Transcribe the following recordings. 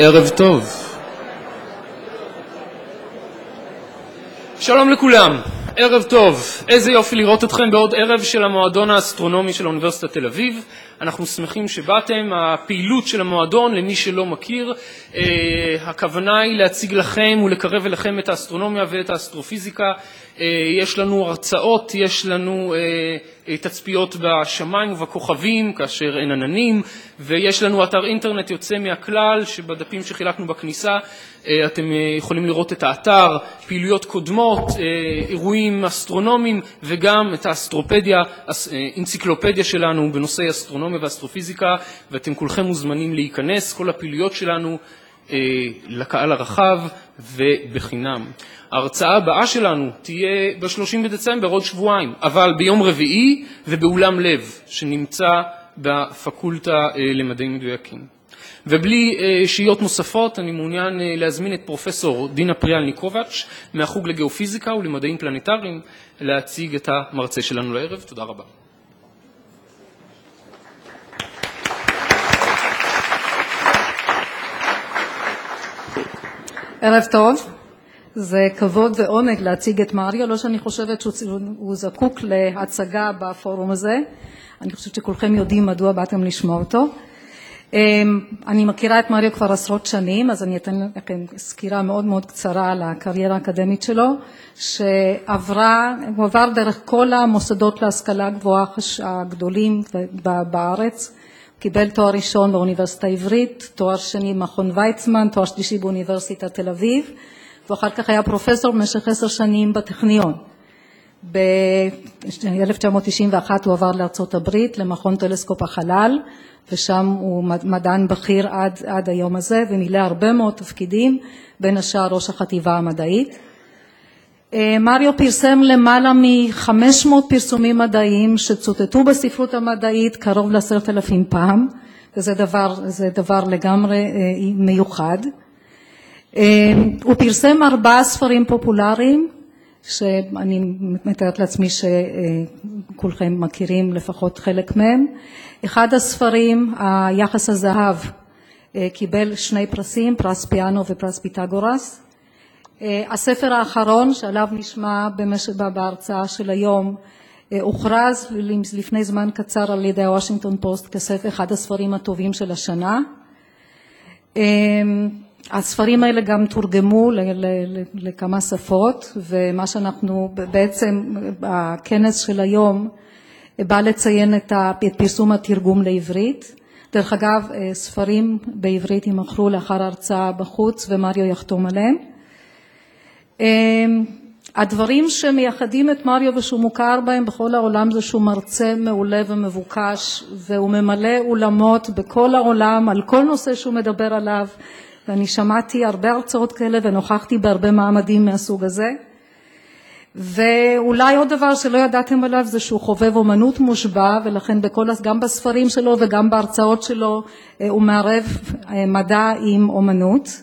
ערב טוב. שלום לכולם, ערב טוב. איזה יופי לראות אתכם בעוד ערב של המועדון האסטרונומי של אוניברסיטת תל אביב. אנחנו שמחים שבאתם. הפעילות של המועדון, למי שלא מכיר, אה, הכוונה היא להציג לכם ולקרב אליכם את האסטרונומיה ואת האסטרופיזיקה. אה, יש לנו הרצאות, יש לנו אה, תצפיות בשמיים ובכוכבים כאשר אין עננים, ויש לנו אתר אינטרנט יוצא מהכלל שבדפים שחילקנו בכניסה אתם יכולים לראות את האתר, פעילויות קודמות, אירועים אסטרונומיים וגם את האסטרופדיה, אנציקלופדיה שלנו בנושאי אסטרונומיה ואסטרופיזיקה ואתם כולכם מוזמנים להיכנס, כל הפעילויות שלנו לקהל הרחב ובחינם. ההרצאה הבאה שלנו תהיה ב-30 בדצמבר, עוד שבועיים, אבל ביום רביעי ובאולם לב, שנמצא בפקולטה למדעים מדויקים. ובלי שהיות נוספות, אני מעוניין להזמין את פרופסור דינה פריאל-ניקובץ' מהחוג לגיאופיזיקה ולמדעים פלנטריים להציג את המרצה שלנו לערב. תודה רבה. ערב טוב. זה כבוד ועונג להציג את מריו, לא שאני חושבת שהוא זקוק להצגה בפורום הזה, אני חושבת שכולכם יודעים מדוע באתם לשמוע אותו. אני מכירה את מריו כבר עשרות שנים, אז אני אתן לכם סקירה מאוד מאוד קצרה על הקריירה האקדמית שלו, שעברה, הוא עבר דרך כל המוסדות להשכלה גבוהה הגדולים בארץ, קיבל תואר ראשון באוניברסיטה העברית, תואר שני במכון ויצמן, תואר שלישי באוניברסיטת תל אביב, ואחר כך היה פרופסור במשך עשר שנים בטכניון. ב-1991 הוא עבר לארצות הברית, למכון טלסקופ החלל, ושם הוא מדען בכיר עד, עד היום הזה, ומילא הרבה מאוד תפקידים, בין השאר ראש החטיבה המדעית. מריו פרסם למעלה מ-500 פרסומים מדעיים שצוטטו בספרות המדעית קרוב לעשרת אלפים פעם, וזה דבר, דבר לגמרי מיוחד. הוא פרסם ארבעה ספרים פופולריים, שאני מתארת לעצמי שכולכם מכירים לפחות חלק מהם. אחד הספרים, היחס הזהב, קיבל שני פרסים, פרס פיאנו ופרס פיתגורס. הספר האחרון שעליו נשמע בהרצאה של היום הוכרז לפני זמן קצר על ידי הוושינגטון פוסט כאחד הספרים הטובים של השנה. הספרים האלה גם תורגמו לכמה שפות ומה שאנחנו בעצם הכנס של היום בא לציין את פרסום התרגום לעברית. דרך אגב ספרים בעברית יימכרו לאחר ההרצאה בחוץ ומריו יחתום עליהם. הדברים שמייחדים את מריו ושהוא מוכר בהם בכל העולם זה שהוא מרצה מעולה ומבוקש והוא ממלא אולמות בכל העולם על כל נושא שהוא מדבר עליו ואני שמעתי הרבה הרצאות כאלה ונוכחתי בהרבה מעמדים מהסוג הזה. ואולי עוד דבר שלא ידעתם עליו זה שהוא חובב אומנות מושבע ולכן בכל, גם בספרים שלו וגם בהרצאות שלו הוא מערב מדע עם אומנות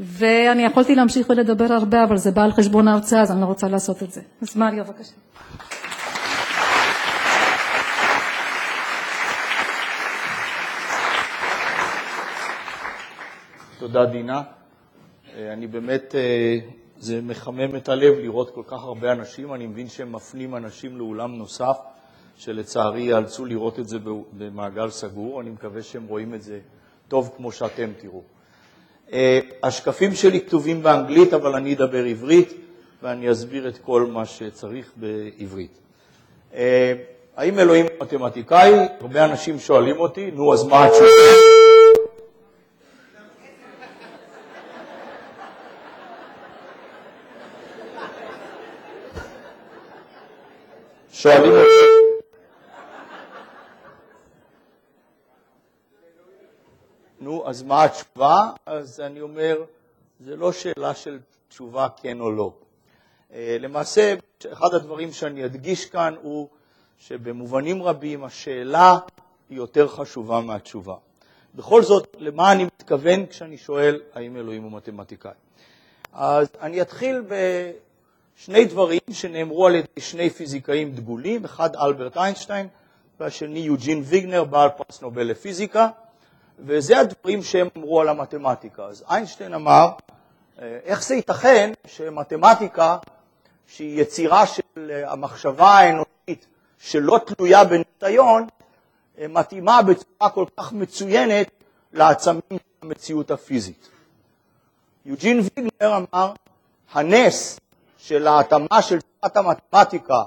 ואני יכולתי להמשיך ולדבר הרבה אבל זה בא על חשבון ההרצאה אז אני לא רוצה לעשות את זה. אז מריו בבקשה. תודה דינה. אני באמת, זה מחמם את הלב לראות כל כך הרבה אנשים, אני מבין שהם מפנים אנשים לאולם נוסף, שלצערי יאלצו לראות את זה במעגל סגור, אני מקווה שהם רואים את זה טוב כמו שאתם תראו. השקפים שלי כתובים באנגלית, אבל אני אדבר עברית, ואני אסביר את כל מה שצריך בעברית. האם אלוהים מתמטיקאי? הרבה אנשים שואלים אותי, נו אז מה התשובה? שואלים אותי, נו, אז מה התשובה? אז אני אומר, זה לא שאלה של תשובה כן או לא. למעשה, אחד הדברים שאני אדגיש כאן הוא שבמובנים רבים השאלה היא יותר חשובה מהתשובה. בכל זאת, למה אני מתכוון כשאני שואל האם אלוהים הוא מתמטיקאי? אז אני אתחיל ב... שני דברים שנאמרו על ידי שני פיזיקאים דגולים, אחד אלברט איינשטיין והשני יוג'ין ויגנר, בעל פרס נובל לפיזיקה, וזה הדברים שהם אמרו על המתמטיקה. אז איינשטיין אמר, אה, איך זה ייתכן שמתמטיקה, שהיא יצירה של אה, המחשבה האנושית שלא תלויה בניסיון, אה, מתאימה בצורה כל כך מצוינת לעצמים של המציאות הפיזית. יוג'ין ויגנר אמר, הנס של ההתאמה של צורת המתמטיקה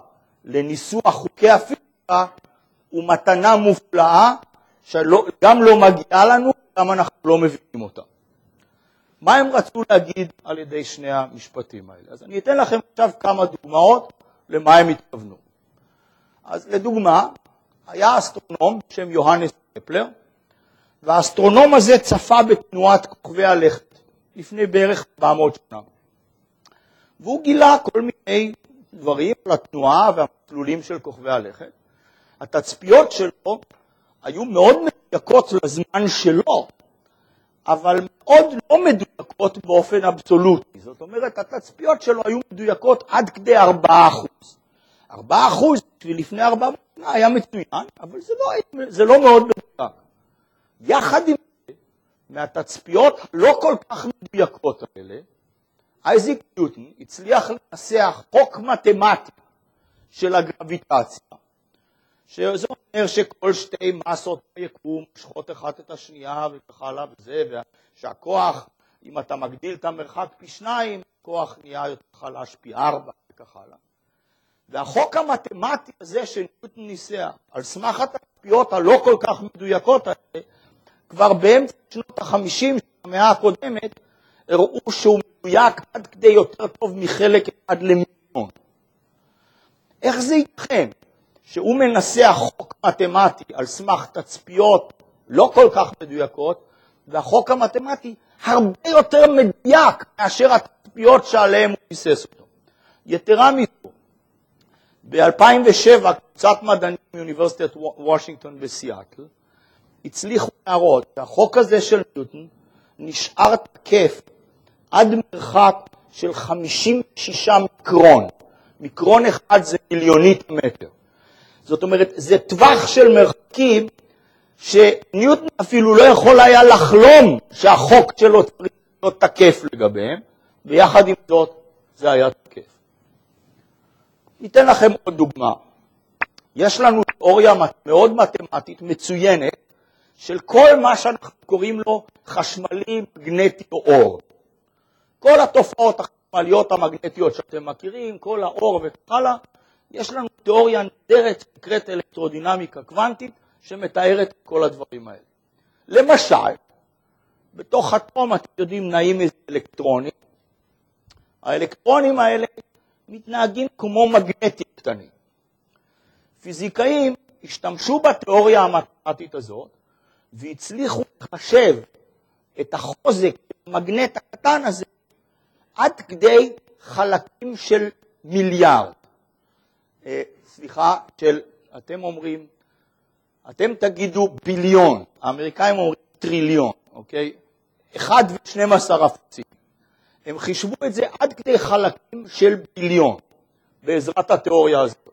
לניסוח חוקי הפיזיקה הוא מתנה מופלאה שגם לא מגיעה לנו, גם אנחנו לא מבינים אותה. מה הם רצו להגיד על ידי שני המשפטים האלה? אז אני אתן לכם עכשיו כמה דוגמאות למה הם התכוונו. אז לדוגמה, היה אסטרונום בשם יוהנס קפלר, והאסטרונום הזה צפה בתנועת כוכבי הלכת לפני בערך 400 שנה. והוא גילה כל מיני דברים על התנועה והמסלולים של כוכבי הלכת. התצפיות שלו היו מאוד מדויקות לזמן שלו, אבל מאוד לא מדויקות באופן אבסולוטי. זאת אומרת, התצפיות שלו היו מדויקות עד כדי 4%. 4% בשביל לפני 400 שנה היה מצוין, אבל זה לא, זה לא מאוד מדויק. יחד עם זה, מהתצפיות הלא כל כך מדויקות האלה, אייזיק ניוטון הצליח לנסח חוק מתמטי של הגרביטציה, שזה אומר שכל שתי מסות ביקום מושכות אחת את השנייה וכך הלאה וזה, ושהכוח, אם אתה מגדיל את המרחק פי שניים, הכוח נהיה יותר חלש פי ארבע וכך הלאה. והחוק המתמטי הזה שניוטון ניסח, על סמך התצפיות הלא כל כך מדויקות האלה, כבר באמצע שנות החמישים של המאה הקודמת, הראו שהוא מדויק עד כדי יותר טוב מחלק אחד למיליון. איך זה ייתכן שהוא מנסח חוק מתמטי על סמך תצפיות לא כל כך מדויקות, והחוק המתמטי הרבה יותר מדויק מאשר התצפיות שעליהן הוא ביסס אותו. יתרה מזו, ב-2007 קבוצת מדענים מאוניברסיטת וושינגטון בסיאטל הצליחו להראות שהחוק הזה של ניוטון נשאר תקף עד מרחק של 56 מיקרון. מיקרון אחד זה מיליונית מטר. זאת אומרת, זה טווח של מרחקים שניוטון אפילו לא יכול היה לחלום שהחוק שלו צריך להיות תקף לגביהם, ויחד עם זאת זה היה תקף. ניתן לכם עוד דוגמה. יש לנו תיאוריה מאוד מתמטית מצוינת של כל מה שאנחנו קוראים לו חשמלי, מגנטי או אור. כל התופעות החשמליות המגנטיות שאתם מכירים, כל האור וכך הלאה, יש לנו תיאוריה נהדרת שנקראת אלקטרודינמיקה קוונטית, שמתארת כל הדברים האלה. למשל, בתוך אטום, אתם יודעים, נעים איזה אלקטרונים. האלקטרונים האלה מתנהגים כמו מגנטים קטנים. פיזיקאים השתמשו בתיאוריה המתמטית הזאת והצליחו לחשב את החוזק של המגנט הקטן הזה עד כדי חלקים של מיליארד. אה, סליחה, של, אתם אומרים, אתם תגידו ביליון, האמריקאים אומרים טריליון, אוקיי? 1 ו-12 אפסים. הם חישבו את זה עד כדי חלקים של ביליון, בעזרת התיאוריה הזאת.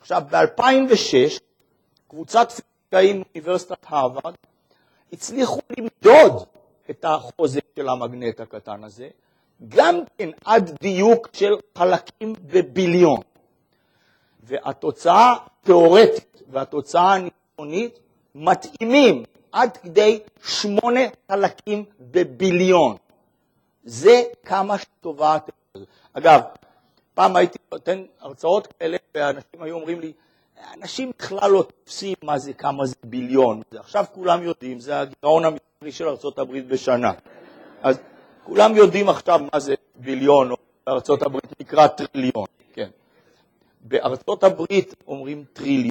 עכשיו, ב-2006, קבוצת פיזיקאים מאוניברסיטת הרווארד הצליחו למדוד את החוזק של המגנט הקטן הזה, גם כן עד דיוק של חלקים בביליון. והתוצאה התיאורטית והתוצאה הניסיונית מתאימים עד כדי שמונה חלקים בביליון. זה כמה שטובה התיאוריה. אגב, פעם הייתי נותן הרצאות כאלה, ואנשים היו אומרים לי, אנשים בכלל לא תופסים מה זה, כמה זה ביליון. עכשיו כולם יודעים, זה הגירעון המספרי של ארה"ב בשנה. אז כולם יודעים עכשיו מה זה ביליון, או בארה"ב נקרא טריליון. בארצות הברית אומרים טריליון,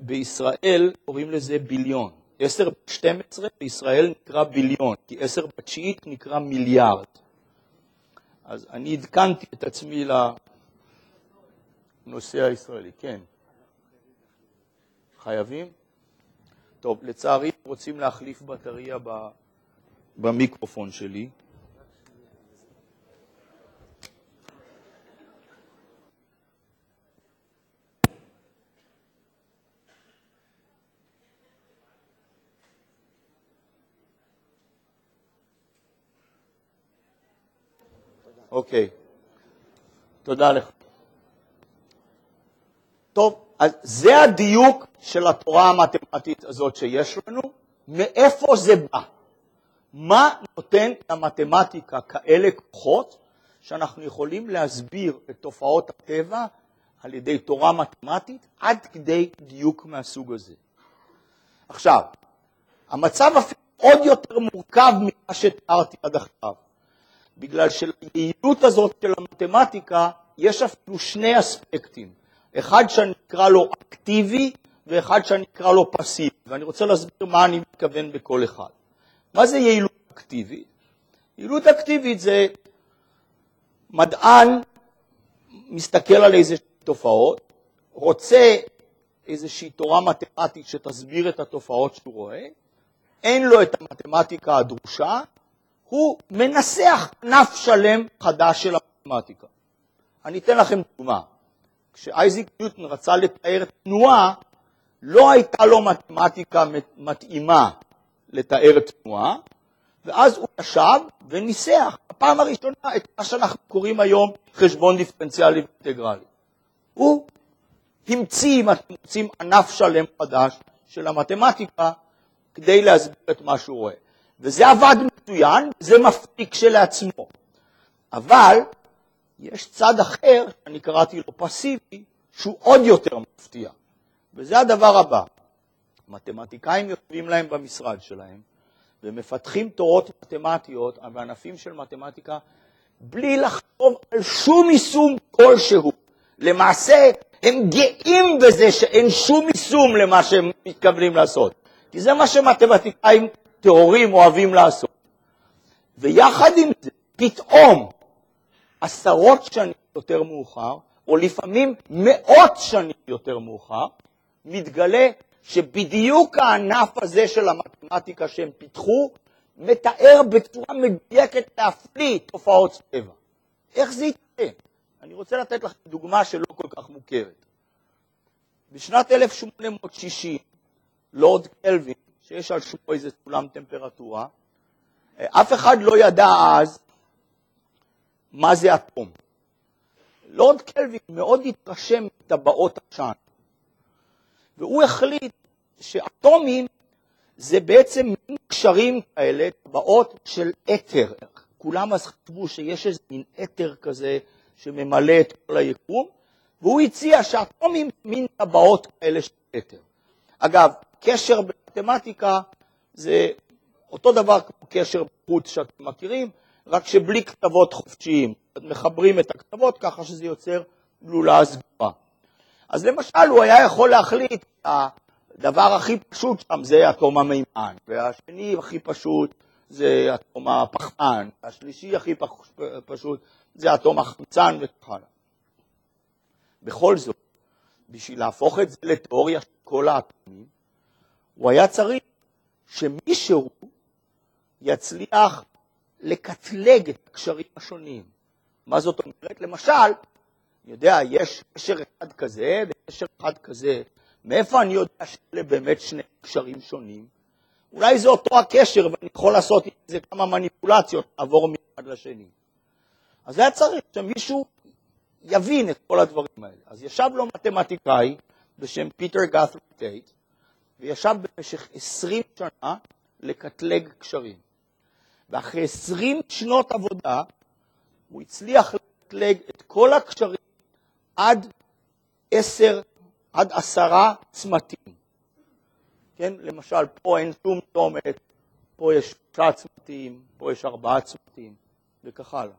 בישראל קוראים לזה ביליון. 10 ב-12 בישראל נקרא ביליון, כי 10 בתשיעית נקרא מיליארד. אז אני עדכנתי את עצמי לנושא הישראלי, כן. חייבים? טוב, לצערי רוצים להחליף בטריה במיקרופון שלי. אוקיי. תודה לך. טוב, אז זה הדיוק של התורה המתמטית הזאת שיש לנו. מאיפה זה בא? מה נותן למתמטיקה כאלה כוחות שאנחנו יכולים להסביר את תופעות הטבע על ידי תורה מתמטית עד כדי דיוק מהסוג הזה? עכשיו, המצב אפילו עוד יותר מורכב ממה שתיארתי עד עכשיו, בגלל שליעילות הזאת של המתמטיקה יש אפילו שני אספקטים, אחד שאני אקרא לו אקטיבי ואחד שאני אקרא לו פסיבי, ואני רוצה להסביר מה אני מתכוון בכל אחד. מה זה יעילות אקטיבית? יעילות אקטיבית זה מדען מסתכל על איזה תופעות, רוצה איזושהי תורה מתמטית שתסביר את התופעות שהוא רואה, אין לו את המתמטיקה הדרושה, הוא מנסח ענף שלם חדש של המתמטיקה. אני אתן לכם דוגמה. כשאייזיק ניוטון רצה לתאר תנועה, לא הייתה לו מתמטיקה מתאימה לתאר תנועה, ואז הוא ישב וניסח בפעם הראשונה את מה שאנחנו קוראים היום חשבון דיפרנציאלי ואינטגרלי. הוא המציא, אם אתם רוצים, ענף שלם חדש של המתמטיקה כדי להסביר את מה שהוא רואה. וזה עבד מצוין, זה מפתיע כשלעצמו. אבל יש צד אחר, שאני קראתי לו פסיבי, שהוא עוד יותר מפתיע. וזה הדבר הבא. מתמטיקאים יושבים להם במשרד שלהם ומפתחים תורות מתמטיות וענפים של מתמטיקה בלי לחשוב על שום יישום כלשהו. למעשה, הם גאים בזה שאין שום יישום למה שהם מתכוונים לעשות. כי זה מה שמתמטיקאים טהורים אוהבים לעשות. ויחד עם זה, פתאום, עשרות שנים יותר מאוחר, או לפעמים מאות שנים יותר מאוחר, מתגלה שבדיוק הענף הזה של המתמטיקה שהם פיתחו, מתאר בצורה מדויקת להפליא תופעות טבע. איך זה יקרה? אני רוצה לתת לכם דוגמה שלא כל כך מוכרת. בשנת 1860, לורד קלווין, שיש על שמו איזה סולם טמפרטורה, אף אחד לא ידע אז מה זה אטום. לורד קלווין מאוד התרשם מטבעות עשן, והוא החליט שאטומים זה בעצם מין קשרים כאלה, טבעות של אתר. כולם אז חשבו שיש איזה מין אתר כזה שממלא את כל היקום, והוא הציע שאטומים מין טבעות כאלה של אתר. אגב, קשר במתמטיקה זה אותו דבר כמו קשר בחוץ שאתם מכירים, רק שבלי כתבות חופשיים. מחברים את הכתבות ככה שזה יוצר גלולה סגורה. אז למשל, הוא היה יכול להחליט, הדבר הכי פשוט שם זה אטום המימן, והשני הכי פשוט זה אטום הפחמן, והשלישי הכי פשוט זה אטום החמצן וכך הלאה. בכל זאת, בשביל להפוך את זה לתיאוריה של כל האטומים, הוא היה צריך שמישהו יצליח לקטלג את הקשרים השונים. מה זאת אומרת? למשל, אני יודע, יש קשר אחד כזה וקשר אחד כזה, מאיפה אני יודע שאלה באמת שני קשרים שונים? אולי זה אותו הקשר ואני יכול לעשות עם זה כמה מניפולציות, לעבור מאחד לשני. אז היה צריך שמישהו יבין את כל הדברים האלה. אז ישב לו מתמטיקאי בשם פיטר גת'רי טייט, וישב במשך עשרים שנה לקטלג קשרים. ואחרי עשרים שנות עבודה, הוא הצליח לקטלג את כל הקשרים עד עשר, עד עשרה צמתים. כן, למשל, פה אין שום תומת, פה יש שלושה צמתים, פה יש ארבעה צמתים, וכך הלאה.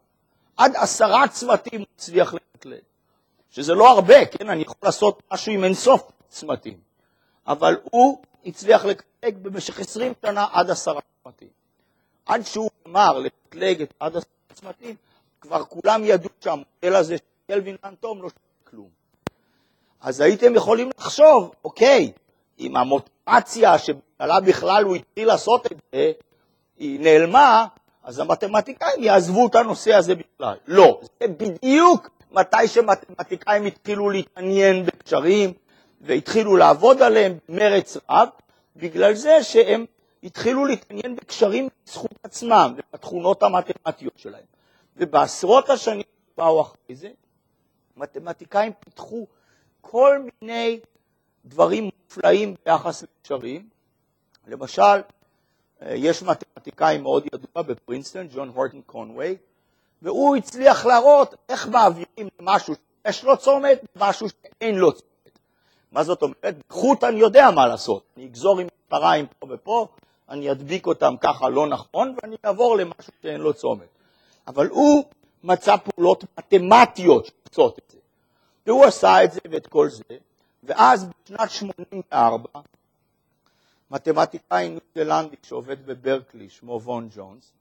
עד עשרה צמתים הוא הצליח לקטלג, שזה לא הרבה, כן, אני יכול לעשות משהו עם אינסוף צמתים, אבל הוא הצליח לקטלג במשך עשרים שנה עד עשרה צמתים. עד שהוא אמר לקטלג את עד עשרה צמתים, כבר כולם ידעו שהמודל הזה של קלווין ואנטום לא שווה כלום. אז הייתם יכולים לחשוב, אוקיי, אם המוטיבציה שבגללה בכלל הוא התחיל לעשות את זה, היא נעלמה, אז המתמטיקאים יעזבו את הנושא הזה בכלל. לא, זה בדיוק מתי שמתמטיקאים התחילו להתעניין בקשרים והתחילו לעבוד עליהם במרץ רב, בגלל זה שהם התחילו להתעניין בקשרים בזכות עצמם ובתכונות המתמטיות שלהם. ובעשרות השנים שבאו אחרי זה, מתמטיקאים פיתחו כל מיני דברים מופלאים ביחס לקשרים. למשל, יש מתמטיקאי מאוד ידוע בפרינסטון, ג'ון הורטון קונווי, והוא הצליח להראות איך מעבירים משהו שיש לו צומת ומשהו שאין לו צומת. מה זאת אומרת? בחוט אני יודע מה לעשות, אני אגזור עם מספריים פה ופה, אני אדביק אותם ככה לא נכון, ואני אעבור למשהו שאין לו צומת. אבל הוא מצא פעולות מתמטיות שעושות את זה. והוא עשה את זה ואת כל זה, ואז בשנת 84, מתמטיקאי ניו-זלנדי שעובד בברקלי, שמו וון ג'ונס,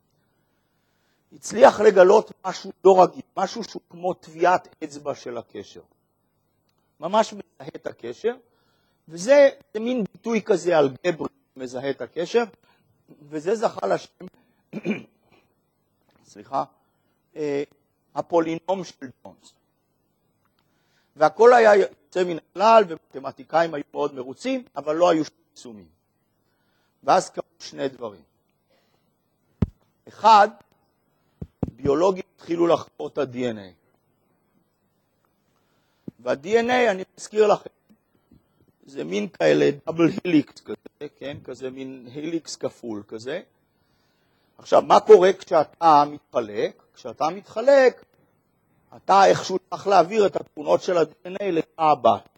הצליח לגלות משהו לא רגיל, משהו שהוא כמו טביעת אצבע של הקשר. ממש מזהה את הקשר, וזה מין ביטוי כזה על גברי מזהה את הקשר, וזה זכה לשם, סליחה, אה, הפולינום של ג'ונס. והכל היה יוצא מן הכלל, ומתמטיקאים היו מאוד מרוצים, אבל לא היו יישומים. ואז קרו שני דברים. אחד, ביולוגים התחילו לחקור את ה-DNA. וה-DNA, אני מזכיר לכם, זה מין כאלה דאבל היליקס כזה, כן? כזה מין היליקס כפול כזה. עכשיו, מה קורה כשאתה מתחלק? כשאתה מתחלק, אתה איכשהו צריך להעביר את התמונות של ה-DNA לתא הבת.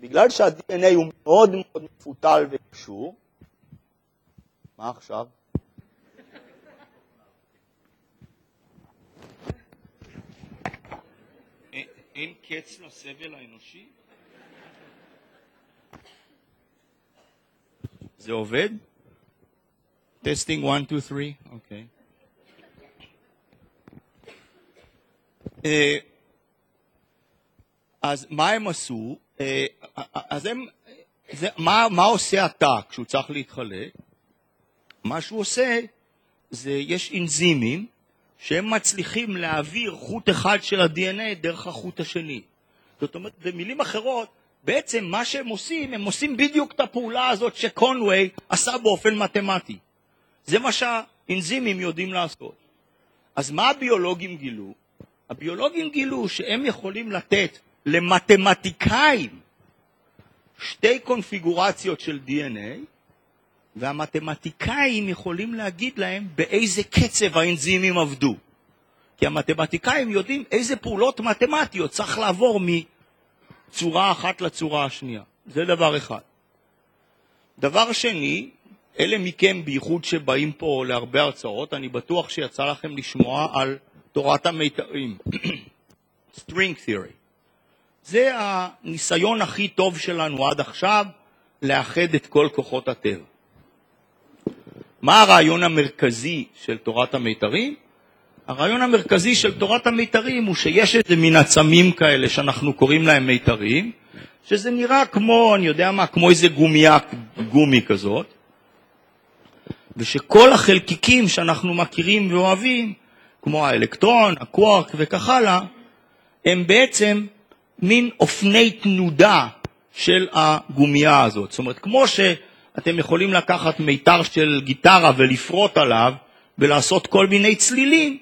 בגלל שה-DNA הוא מאוד מאוד מפותל וקשור, מה עכשיו? אין קץ לסבל האנושי? זה עובד? טסטינג 1, 2, 3, אוקיי. אז מה הם עשו? אה, אז הם, מה, מה עושה התא כשהוא צריך להתחלק? מה שהוא עושה זה, יש אנזימים שהם מצליחים להעביר חוט אחד של ה-DNA דרך החוט השני. זאת אומרת, במילים אחרות, בעצם מה שהם עושים, הם עושים בדיוק את הפעולה הזאת שקונווי עשה באופן מתמטי. זה מה שהאנזימים יודעים לעשות. אז מה הביולוגים גילו? הביולוגים גילו שהם יכולים לתת למתמטיקאים שתי קונפיגורציות של DNA, והמתמטיקאים יכולים להגיד להם באיזה קצב האנזימים עבדו. כי המתמטיקאים יודעים איזה פעולות מתמטיות צריך לעבור מצורה אחת לצורה השנייה. זה דבר אחד. דבר שני, אלה מכם, בייחוד שבאים פה להרבה הרצאות, אני בטוח שיצא לכם לשמוע על תורת המיתרים, string theory. זה הניסיון הכי טוב שלנו עד עכשיו לאחד את כל כוחות הטבע. מה הרעיון המרכזי של תורת המיתרים? הרעיון המרכזי של תורת המיתרים הוא שיש איזה מין עצמים כאלה שאנחנו קוראים להם מיתרים, שזה נראה כמו, אני יודע מה, כמו איזה גומייה, גומי כזאת, ושכל החלקיקים שאנחנו מכירים ואוהבים, כמו האלקטרון, הקווארק וכך הלאה, הם בעצם מין אופני תנודה של הגומייה הזאת. זאת אומרת, כמו שאתם יכולים לקחת מיתר של גיטרה ולפרוט עליו ולעשות כל מיני צלילים,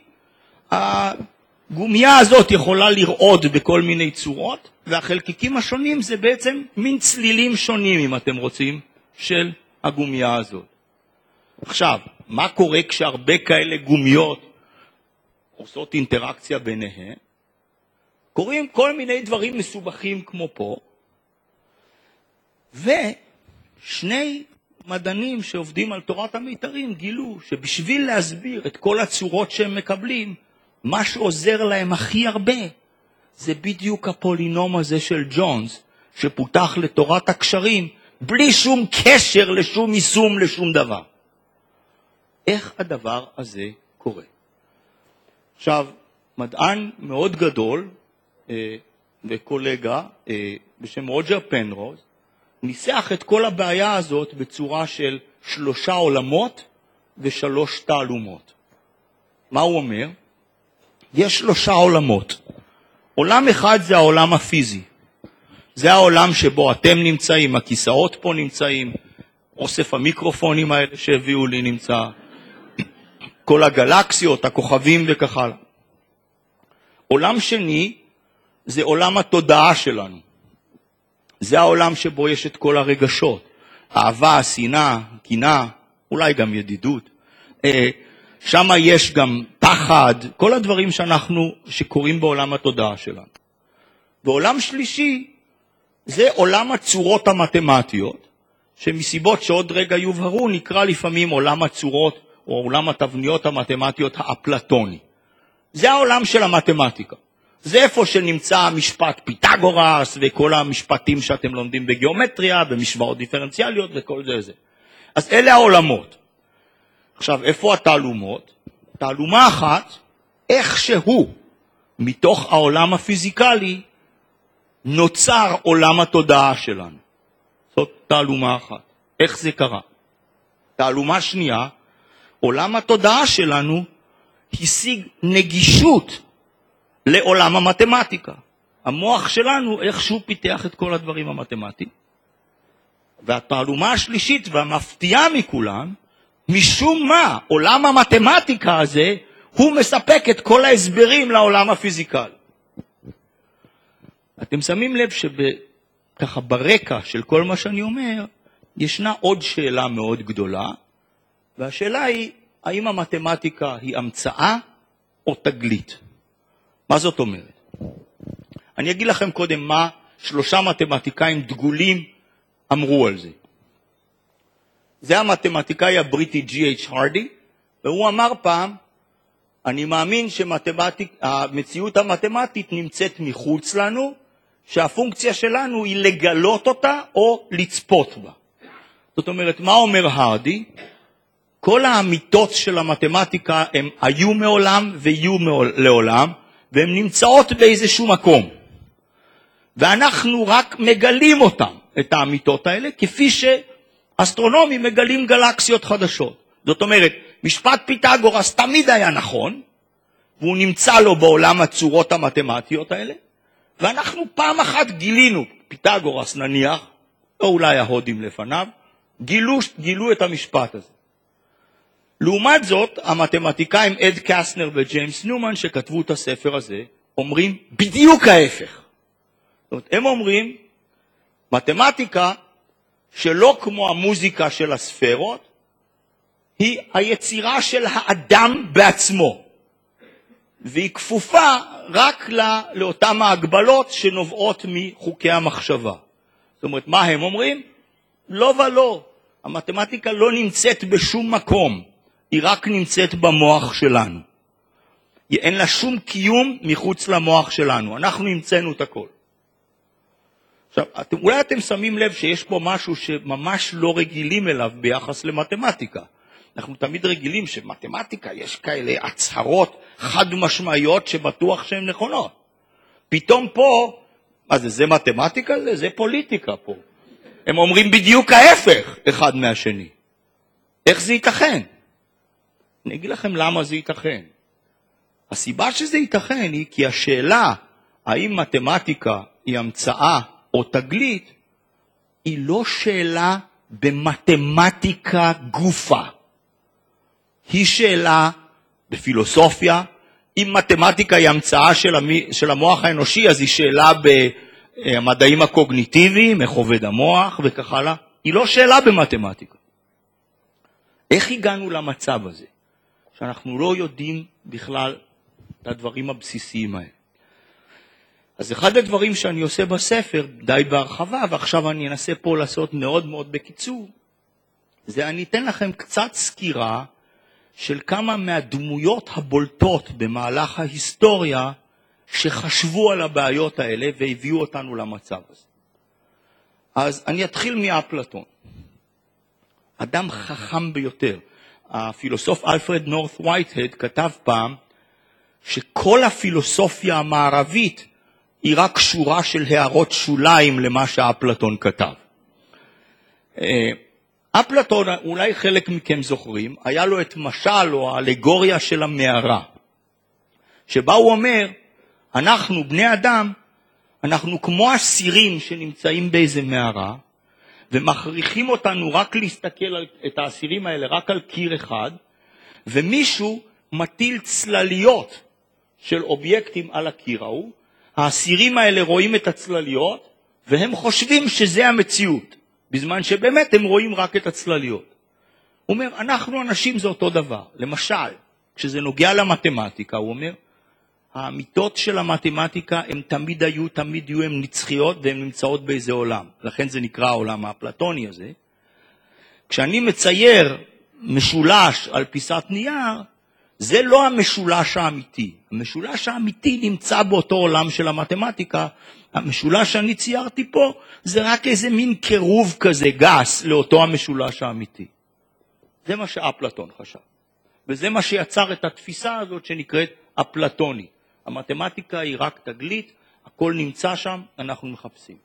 הגומייה הזאת יכולה לרעוד בכל מיני צורות, והחלקיקים השונים זה בעצם מין צלילים שונים, אם אתם רוצים, של הגומייה הזאת. עכשיו, מה קורה כשהרבה כאלה גומיות עושות אינטראקציה ביניהן? קורים כל מיני דברים מסובכים כמו פה, ושני מדענים שעובדים על תורת המיתרים גילו שבשביל להסביר את כל הצורות שהם מקבלים, מה שעוזר להם הכי הרבה זה בדיוק הפולינום הזה של ג'ונס, שפותח לתורת הקשרים, בלי שום קשר לשום יישום, לשום דבר. איך הדבר הזה קורה? עכשיו, מדען מאוד גדול אה, וקולגה אה, בשם רוג'ר פנרוז, ניסח את כל הבעיה הזאת בצורה של שלושה עולמות ושלוש תעלומות. מה הוא אומר? יש שלושה עולמות. עולם אחד זה העולם הפיזי. זה העולם שבו אתם נמצאים, הכיסאות פה נמצאים, אוסף המיקרופונים האלה שהביאו לי נמצא. כל הגלקסיות, הכוכבים וכך הלאה. עולם שני זה עולם התודעה שלנו. זה העולם שבו יש את כל הרגשות, אהבה, שנאה, קנאה, אולי גם ידידות. אה, שם יש גם פחד, כל הדברים שאנחנו, שקורים בעולם התודעה שלנו. ועולם שלישי זה עולם הצורות המתמטיות, שמסיבות שעוד רגע יובהרו נקרא לפעמים עולם הצורות או עולם התבניות המתמטיות האפלטוני. זה העולם של המתמטיקה. זה איפה שנמצא משפט פיתגורס וכל המשפטים שאתם לומדים בגיאומטריה ומשוואות דיפרנציאליות וכל זה זה. אז אלה העולמות. עכשיו, איפה התעלומות? תעלומה אחת, איכשהו, מתוך העולם הפיזיקלי, נוצר עולם התודעה שלנו. זאת תעלומה אחת. איך זה קרה? תעלומה שנייה, עולם התודעה שלנו השיג נגישות לעולם המתמטיקה. המוח שלנו איכשהו פיתח את כל הדברים המתמטיים. והתעלומה השלישית והמפתיעה מכולם, משום מה עולם המתמטיקה הזה, הוא מספק את כל ההסברים לעולם הפיזיקלי. אתם שמים לב שככה ברקע של כל מה שאני אומר, ישנה עוד שאלה מאוד גדולה, והשאלה היא, האם המתמטיקה היא המצאה או תגלית? מה זאת אומרת? אני אגיד לכם קודם מה שלושה מתמטיקאים דגולים אמרו על זה. זה המתמטיקאי הבריטי G.H. הרדי, והוא אמר פעם, אני מאמין שהמציאות המתמטית נמצאת מחוץ לנו, שהפונקציה שלנו היא לגלות אותה או לצפות בה. זאת אומרת, מה אומר הרדי? כל האמיתות של המתמטיקה הם היו מעולם ויהיו לעולם, והן נמצאות באיזשהו מקום. ואנחנו רק מגלים אותן, את האמיתות האלה, כפי שאסטרונומים מגלים גלקסיות חדשות. זאת אומרת, משפט פיתגורס תמיד היה נכון, והוא נמצא לו בעולם הצורות המתמטיות האלה, ואנחנו פעם אחת גילינו, פיתגורס נניח, או אולי ההודים לפניו, גילו, גילו את המשפט הזה. לעומת זאת, המתמטיקאים אד קסנר וג'יימס ניומן שכתבו את הספר הזה, אומרים בדיוק ההפך. זאת אומרת, הם אומרים, מתמטיקה שלא כמו המוזיקה של הספרות, היא היצירה של האדם בעצמו, והיא כפופה רק לא, לאותן ההגבלות שנובעות מחוקי המחשבה. זאת אומרת, מה הם אומרים? לא ולא, המתמטיקה לא נמצאת בשום מקום. היא רק נמצאת במוח שלנו. אין לה שום קיום מחוץ למוח שלנו, אנחנו המצאנו את הכל. עכשיו, אתם, אולי אתם שמים לב שיש פה משהו שממש לא רגילים אליו ביחס למתמטיקה. אנחנו תמיד רגילים שמתמטיקה יש כאלה הצהרות חד משמעיות שבטוח שהן נכונות. פתאום פה, מה זה, זה מתמטיקה זה? זה פוליטיקה פה. הם אומרים בדיוק ההפך אחד מהשני. איך זה ייתכן? אני אגיד לכם למה זה ייתכן. הסיבה שזה ייתכן היא כי השאלה האם מתמטיקה היא המצאה או תגלית, היא לא שאלה במתמטיקה גופה. היא שאלה בפילוסופיה. אם מתמטיקה היא המצאה של, המי, של המוח האנושי, אז היא שאלה במדעים הקוגניטיביים, איך עובד המוח וכך הלאה. היא לא שאלה במתמטיקה. איך הגענו למצב הזה? שאנחנו לא יודעים בכלל את הדברים הבסיסיים האלה. אז אחד הדברים שאני עושה בספר, די בהרחבה, ועכשיו אני אנסה פה לעשות מאוד מאוד בקיצור, זה אני אתן לכם קצת סקירה של כמה מהדמויות הבולטות במהלך ההיסטוריה שחשבו על הבעיות האלה והביאו אותנו למצב הזה. אז אני אתחיל מאפלטון, אדם חכם ביותר. הפילוסוף אלפרד נורת וייטהד כתב פעם שכל הפילוסופיה המערבית היא רק שורה של הערות שוליים למה שאפלטון כתב. אה, אפלטון, אולי חלק מכם זוכרים, היה לו את משל או האלגוריה של המערה, שבה הוא אומר, אנחנו, בני אדם, אנחנו כמו אסירים שנמצאים באיזה מערה, ומכריחים אותנו רק להסתכל על, את האסירים האלה רק על קיר אחד, ומישהו מטיל צלליות של אובייקטים על הקיר ההוא, האסירים האלה רואים את הצלליות והם חושבים שזה המציאות, בזמן שבאמת הם רואים רק את הצלליות. הוא אומר, אנחנו אנשים זה אותו דבר. למשל, כשזה נוגע למתמטיקה, הוא אומר, האמיתות של המתמטיקה הן תמיד היו, תמיד יהיו, הן נצחיות והן נמצאות באיזה עולם. לכן זה נקרא העולם האפלטוני הזה. כשאני מצייר משולש על פיסת נייר, זה לא המשולש האמיתי. המשולש האמיתי נמצא באותו עולם של המתמטיקה. המשולש שאני ציירתי פה זה רק איזה מין קירוב כזה גס לאותו המשולש האמיתי. זה מה שאפלטון חשב. וזה מה שיצר את התפיסה הזאת שנקראת אפלטוני. המתמטיקה היא רק תגלית, הכל נמצא שם, אנחנו מחפשים.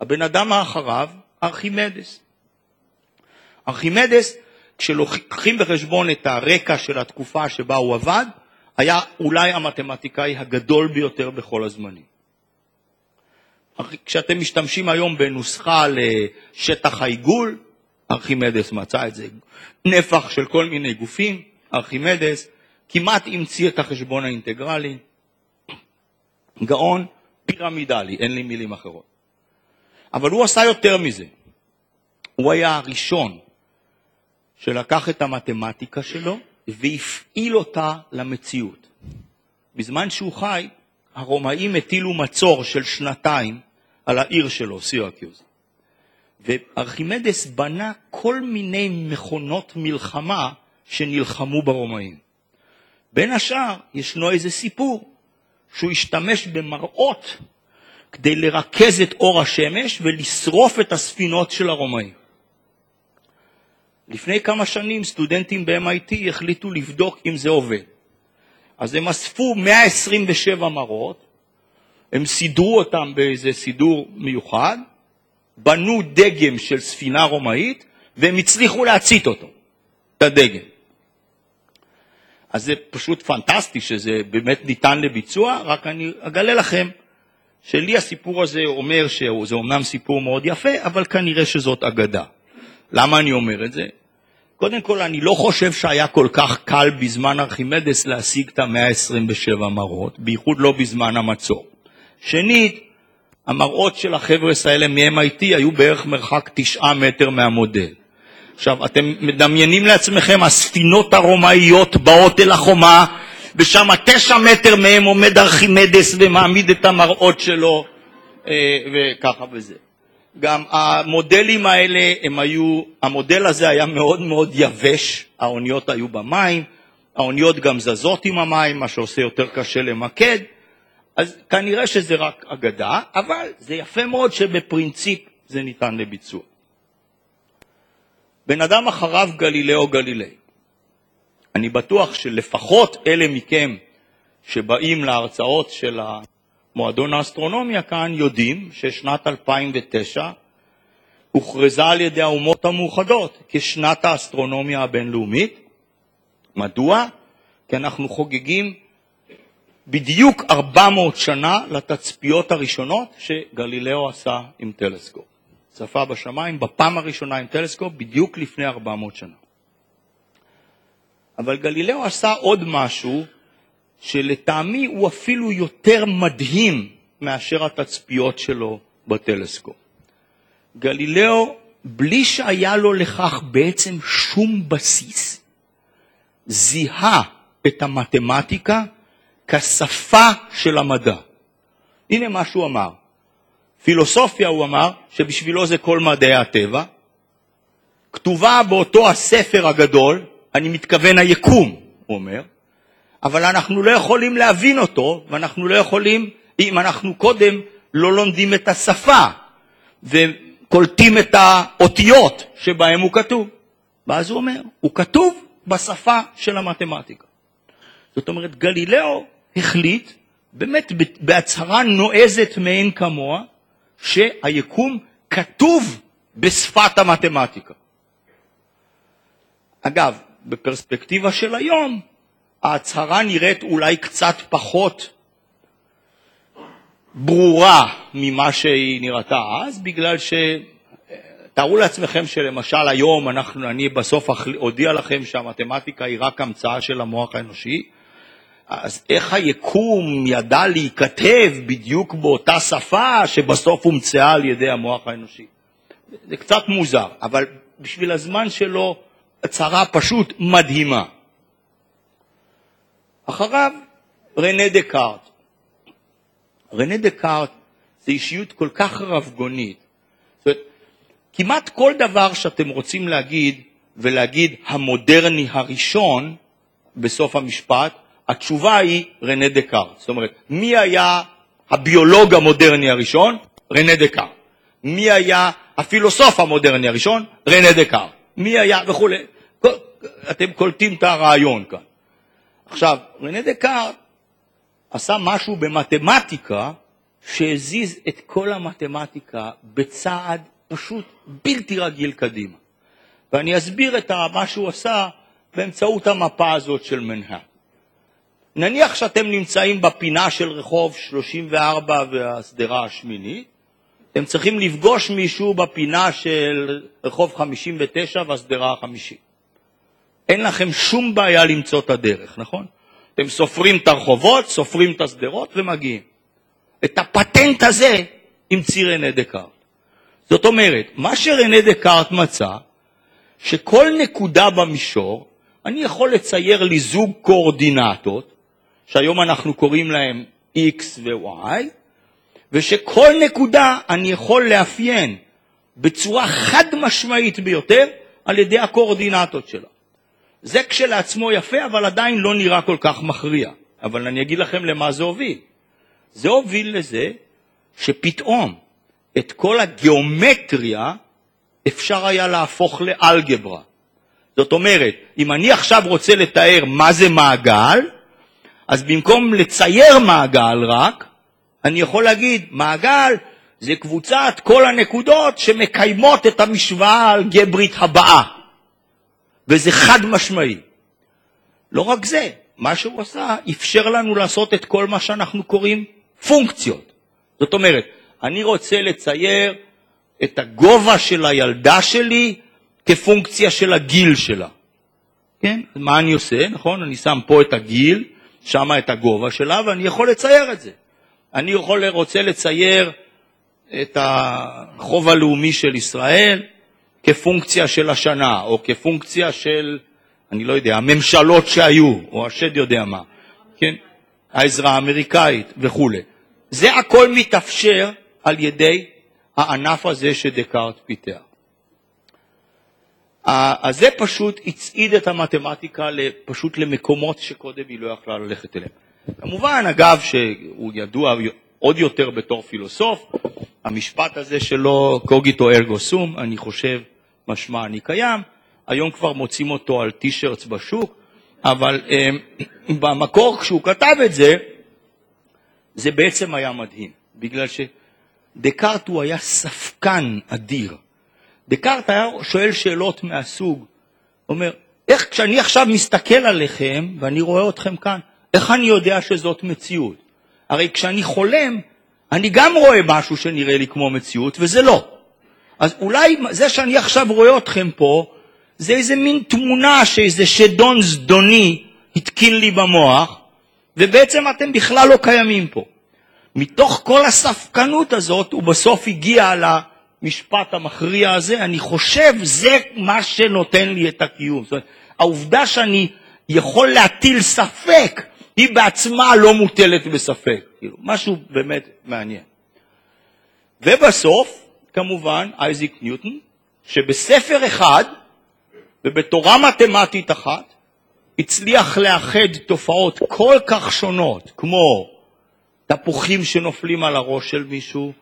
הבן אדם האחריו, ארכימדס. ארכימדס, כשלוקחים בחשבון את הרקע של התקופה שבה הוא עבד, היה אולי המתמטיקאי הגדול ביותר בכל הזמנים. כשאתם משתמשים היום בנוסחה לשטח העיגול, ארכימדס מצא את זה. נפח של כל מיני גופים, ארכימדס כמעט המציא את החשבון האינטגרלי. גאון פירמידלי, אין לי מילים אחרות. אבל הוא עשה יותר מזה. הוא היה הראשון שלקח את המתמטיקה שלו והפעיל אותה למציאות. בזמן שהוא חי, הרומאים הטילו מצור של שנתיים על העיר שלו, סירקיוז. וארכימדס בנה כל מיני מכונות מלחמה שנלחמו ברומאים. בין השאר, ישנו איזה סיפור שהוא השתמש במראות כדי לרכז את אור השמש ולשרוף את הספינות של הרומאים. לפני כמה שנים סטודנטים ב-MIT החליטו לבדוק אם זה עובד. אז הם אספו 127 מראות, הם סידרו אותם באיזה סידור מיוחד, בנו דגם של ספינה רומאית והם הצליחו להצית אותו, את הדגם. אז זה פשוט פנטסטי שזה באמת ניתן לביצוע, רק אני אגלה לכם שלי הסיפור הזה אומר שזה אומנם סיפור מאוד יפה, אבל כנראה שזאת אגדה. למה אני אומר את זה? קודם כל, אני לא חושב שהיה כל כך קל בזמן ארכימדס להשיג את המאה ה-27 מראות, בייחוד לא בזמן המצור. שנית, המראות של החבר'ה האלה מ-MIT היו בערך מרחק תשעה מטר מהמודל. עכשיו, אתם מדמיינים לעצמכם, הספינות הרומאיות באות אל החומה, ושם תשע מטר מהם עומד ארכימדס ומעמיד את המראות שלו, אה, וככה וזה. גם המודלים האלה, הם היו, המודל הזה היה מאוד מאוד יבש, האוניות היו במים, האוניות גם זזות עם המים, מה שעושה יותר קשה למקד, אז כנראה שזה רק אגדה, אבל זה יפה מאוד שבפרינציפ זה ניתן לביצוע. בן אדם אחריו גלילאו גלילי. אני בטוח שלפחות אלה מכם שבאים להרצאות של מועדון האסטרונומיה כאן יודעים ששנת 2009 הוכרזה על ידי האומות המאוחדות כשנת האסטרונומיה הבינלאומית. מדוע? כי אנחנו חוגגים בדיוק 400 שנה לתצפיות הראשונות שגלילאו עשה עם טלסקופ. צפה בשמיים בפעם הראשונה עם טלסקופ בדיוק לפני 400 שנה. אבל גלילאו עשה עוד משהו שלטעמי הוא אפילו יותר מדהים מאשר התצפיות שלו בטלסקופ. גלילאו, בלי שהיה לו לכך בעצם שום בסיס, זיהה את המתמטיקה כשפה של המדע. הנה מה שהוא אמר. פילוסופיה, הוא אמר, שבשבילו זה כל מדעי הטבע. כתובה באותו הספר הגדול, אני מתכוון היקום, הוא אומר, אבל אנחנו לא יכולים להבין אותו, ואנחנו לא יכולים, אם אנחנו קודם לא לומדים את השפה וקולטים את האותיות שבהם הוא כתוב. ואז הוא אומר, הוא כתוב בשפה של המתמטיקה. זאת אומרת, גלילאו החליט, באמת בהצהרה נועזת מאין כמוה, שהיקום כתוב בשפת המתמטיקה. אגב, בפרספקטיבה של היום, ההצהרה נראית אולי קצת פחות ברורה ממה שהיא נראתה אז, בגלל ש... תארו לעצמכם שלמשל היום אנחנו, אני בסוף אודיע לכם שהמתמטיקה היא רק המצאה של המוח האנושי, אז איך היקום ידע להיכתב בדיוק באותה שפה שבסוף הומצאה על ידי המוח האנושי? זה קצת מוזר, אבל בשביל הזמן שלו הצהרה פשוט מדהימה. אחריו רנה דקארט. רנה דקארט זה אישיות כל כך רבגונית. זאת אומרת, כמעט כל דבר שאתם רוצים להגיד, ולהגיד המודרני הראשון בסוף המשפט, התשובה היא רנה דקארט. זאת אומרת, מי היה הביולוג המודרני הראשון? רנה דקארט. מי היה הפילוסוף המודרני הראשון? רנה דקארט. מי היה וכולי. אתם קולטים את הרעיון כאן. עכשיו, רנה דקארט עשה משהו במתמטיקה שהזיז את כל המתמטיקה בצעד פשוט בלתי רגיל קדימה. ואני אסביר את מה שהוא עשה באמצעות המפה הזאת של מנהל. נניח שאתם נמצאים בפינה של רחוב 34 והשדרה השמינית, אתם צריכים לפגוש מישהו בפינה של רחוב 59 והשדרה החמישית. אין לכם שום בעיה למצוא את הדרך, נכון? אתם סופרים את הרחובות, סופרים את השדרות ומגיעים. את הפטנט הזה המציא רנה דקארט. זאת אומרת, מה שרנה דקארט מצא, שכל נקודה במישור, אני יכול לצייר לי זוג קואורדינטות, שהיום אנחנו קוראים להם x ו-y, ושכל נקודה אני יכול לאפיין בצורה חד משמעית ביותר על ידי הקואורדינטות שלה. זה כשלעצמו יפה, אבל עדיין לא נראה כל כך מכריע. אבל אני אגיד לכם למה זה הוביל. זה הוביל לזה שפתאום את כל הגיאומטריה אפשר היה להפוך לאלגברה. זאת אומרת, אם אני עכשיו רוצה לתאר מה זה מעגל, אז במקום לצייר מעגל רק, אני יכול להגיד, מעגל זה קבוצת כל הנקודות שמקיימות את המשוואה האלגברית הבאה. וזה חד משמעי. לא רק זה, מה שהוא עשה אפשר לנו לעשות את כל מה שאנחנו קוראים פונקציות. זאת אומרת, אני רוצה לצייר את הגובה של הילדה שלי כפונקציה של הגיל שלה. כן? מה אני עושה? נכון? אני שם פה את הגיל, שם את הגובה שלה, ואני יכול לצייר את זה. אני יכול, רוצה לצייר את החוב הלאומי של ישראל כפונקציה של השנה, או כפונקציה של, אני לא יודע, הממשלות שהיו, או השד יודע מה, כן? העזרה האמריקאית וכולי. זה הכל מתאפשר על ידי הענף הזה שדקארט פיתח. אז זה פשוט הצעיד את המתמטיקה פשוט למקומות שקודם היא לא יכלה ללכת אליהם. כמובן, אגב, שהוא ידוע עוד יותר בתור פילוסוף, המשפט הזה שלו, קוגיטו ארגו סום, אני חושב, משמע אני קיים, היום כבר מוצאים אותו על טישרטס בשוק, אבל um, במקור כשהוא כתב את זה, זה בעצם היה מדהים, בגלל שדקארט הוא היה ספקן אדיר. דקארט היה שואל שאלות מהסוג, אומר, איך כשאני עכשיו מסתכל עליכם ואני רואה אתכם כאן, איך אני יודע שזאת מציאות? הרי כשאני חולם, אני גם רואה משהו שנראה לי כמו מציאות, וזה לא. אז אולי זה שאני עכשיו רואה אתכם פה, זה איזה מין תמונה שאיזה שדון זדוני התקין לי במוח, ובעצם אתם בכלל לא קיימים פה. מתוך כל הספקנות הזאת, הוא בסוף הגיע למשפט המכריע הזה, אני חושב זה מה שנותן לי את הקיום. זאת אומרת, העובדה שאני יכול להטיל ספק, היא בעצמה לא מוטלת בספק. כאילו, משהו באמת מעניין. ובסוף, כמובן, אייזיק ניוטון, שבספר אחד ובתורה מתמטית אחת הצליח לאחד תופעות כל כך שונות, כמו תפוחים שנופלים על הראש של מישהו,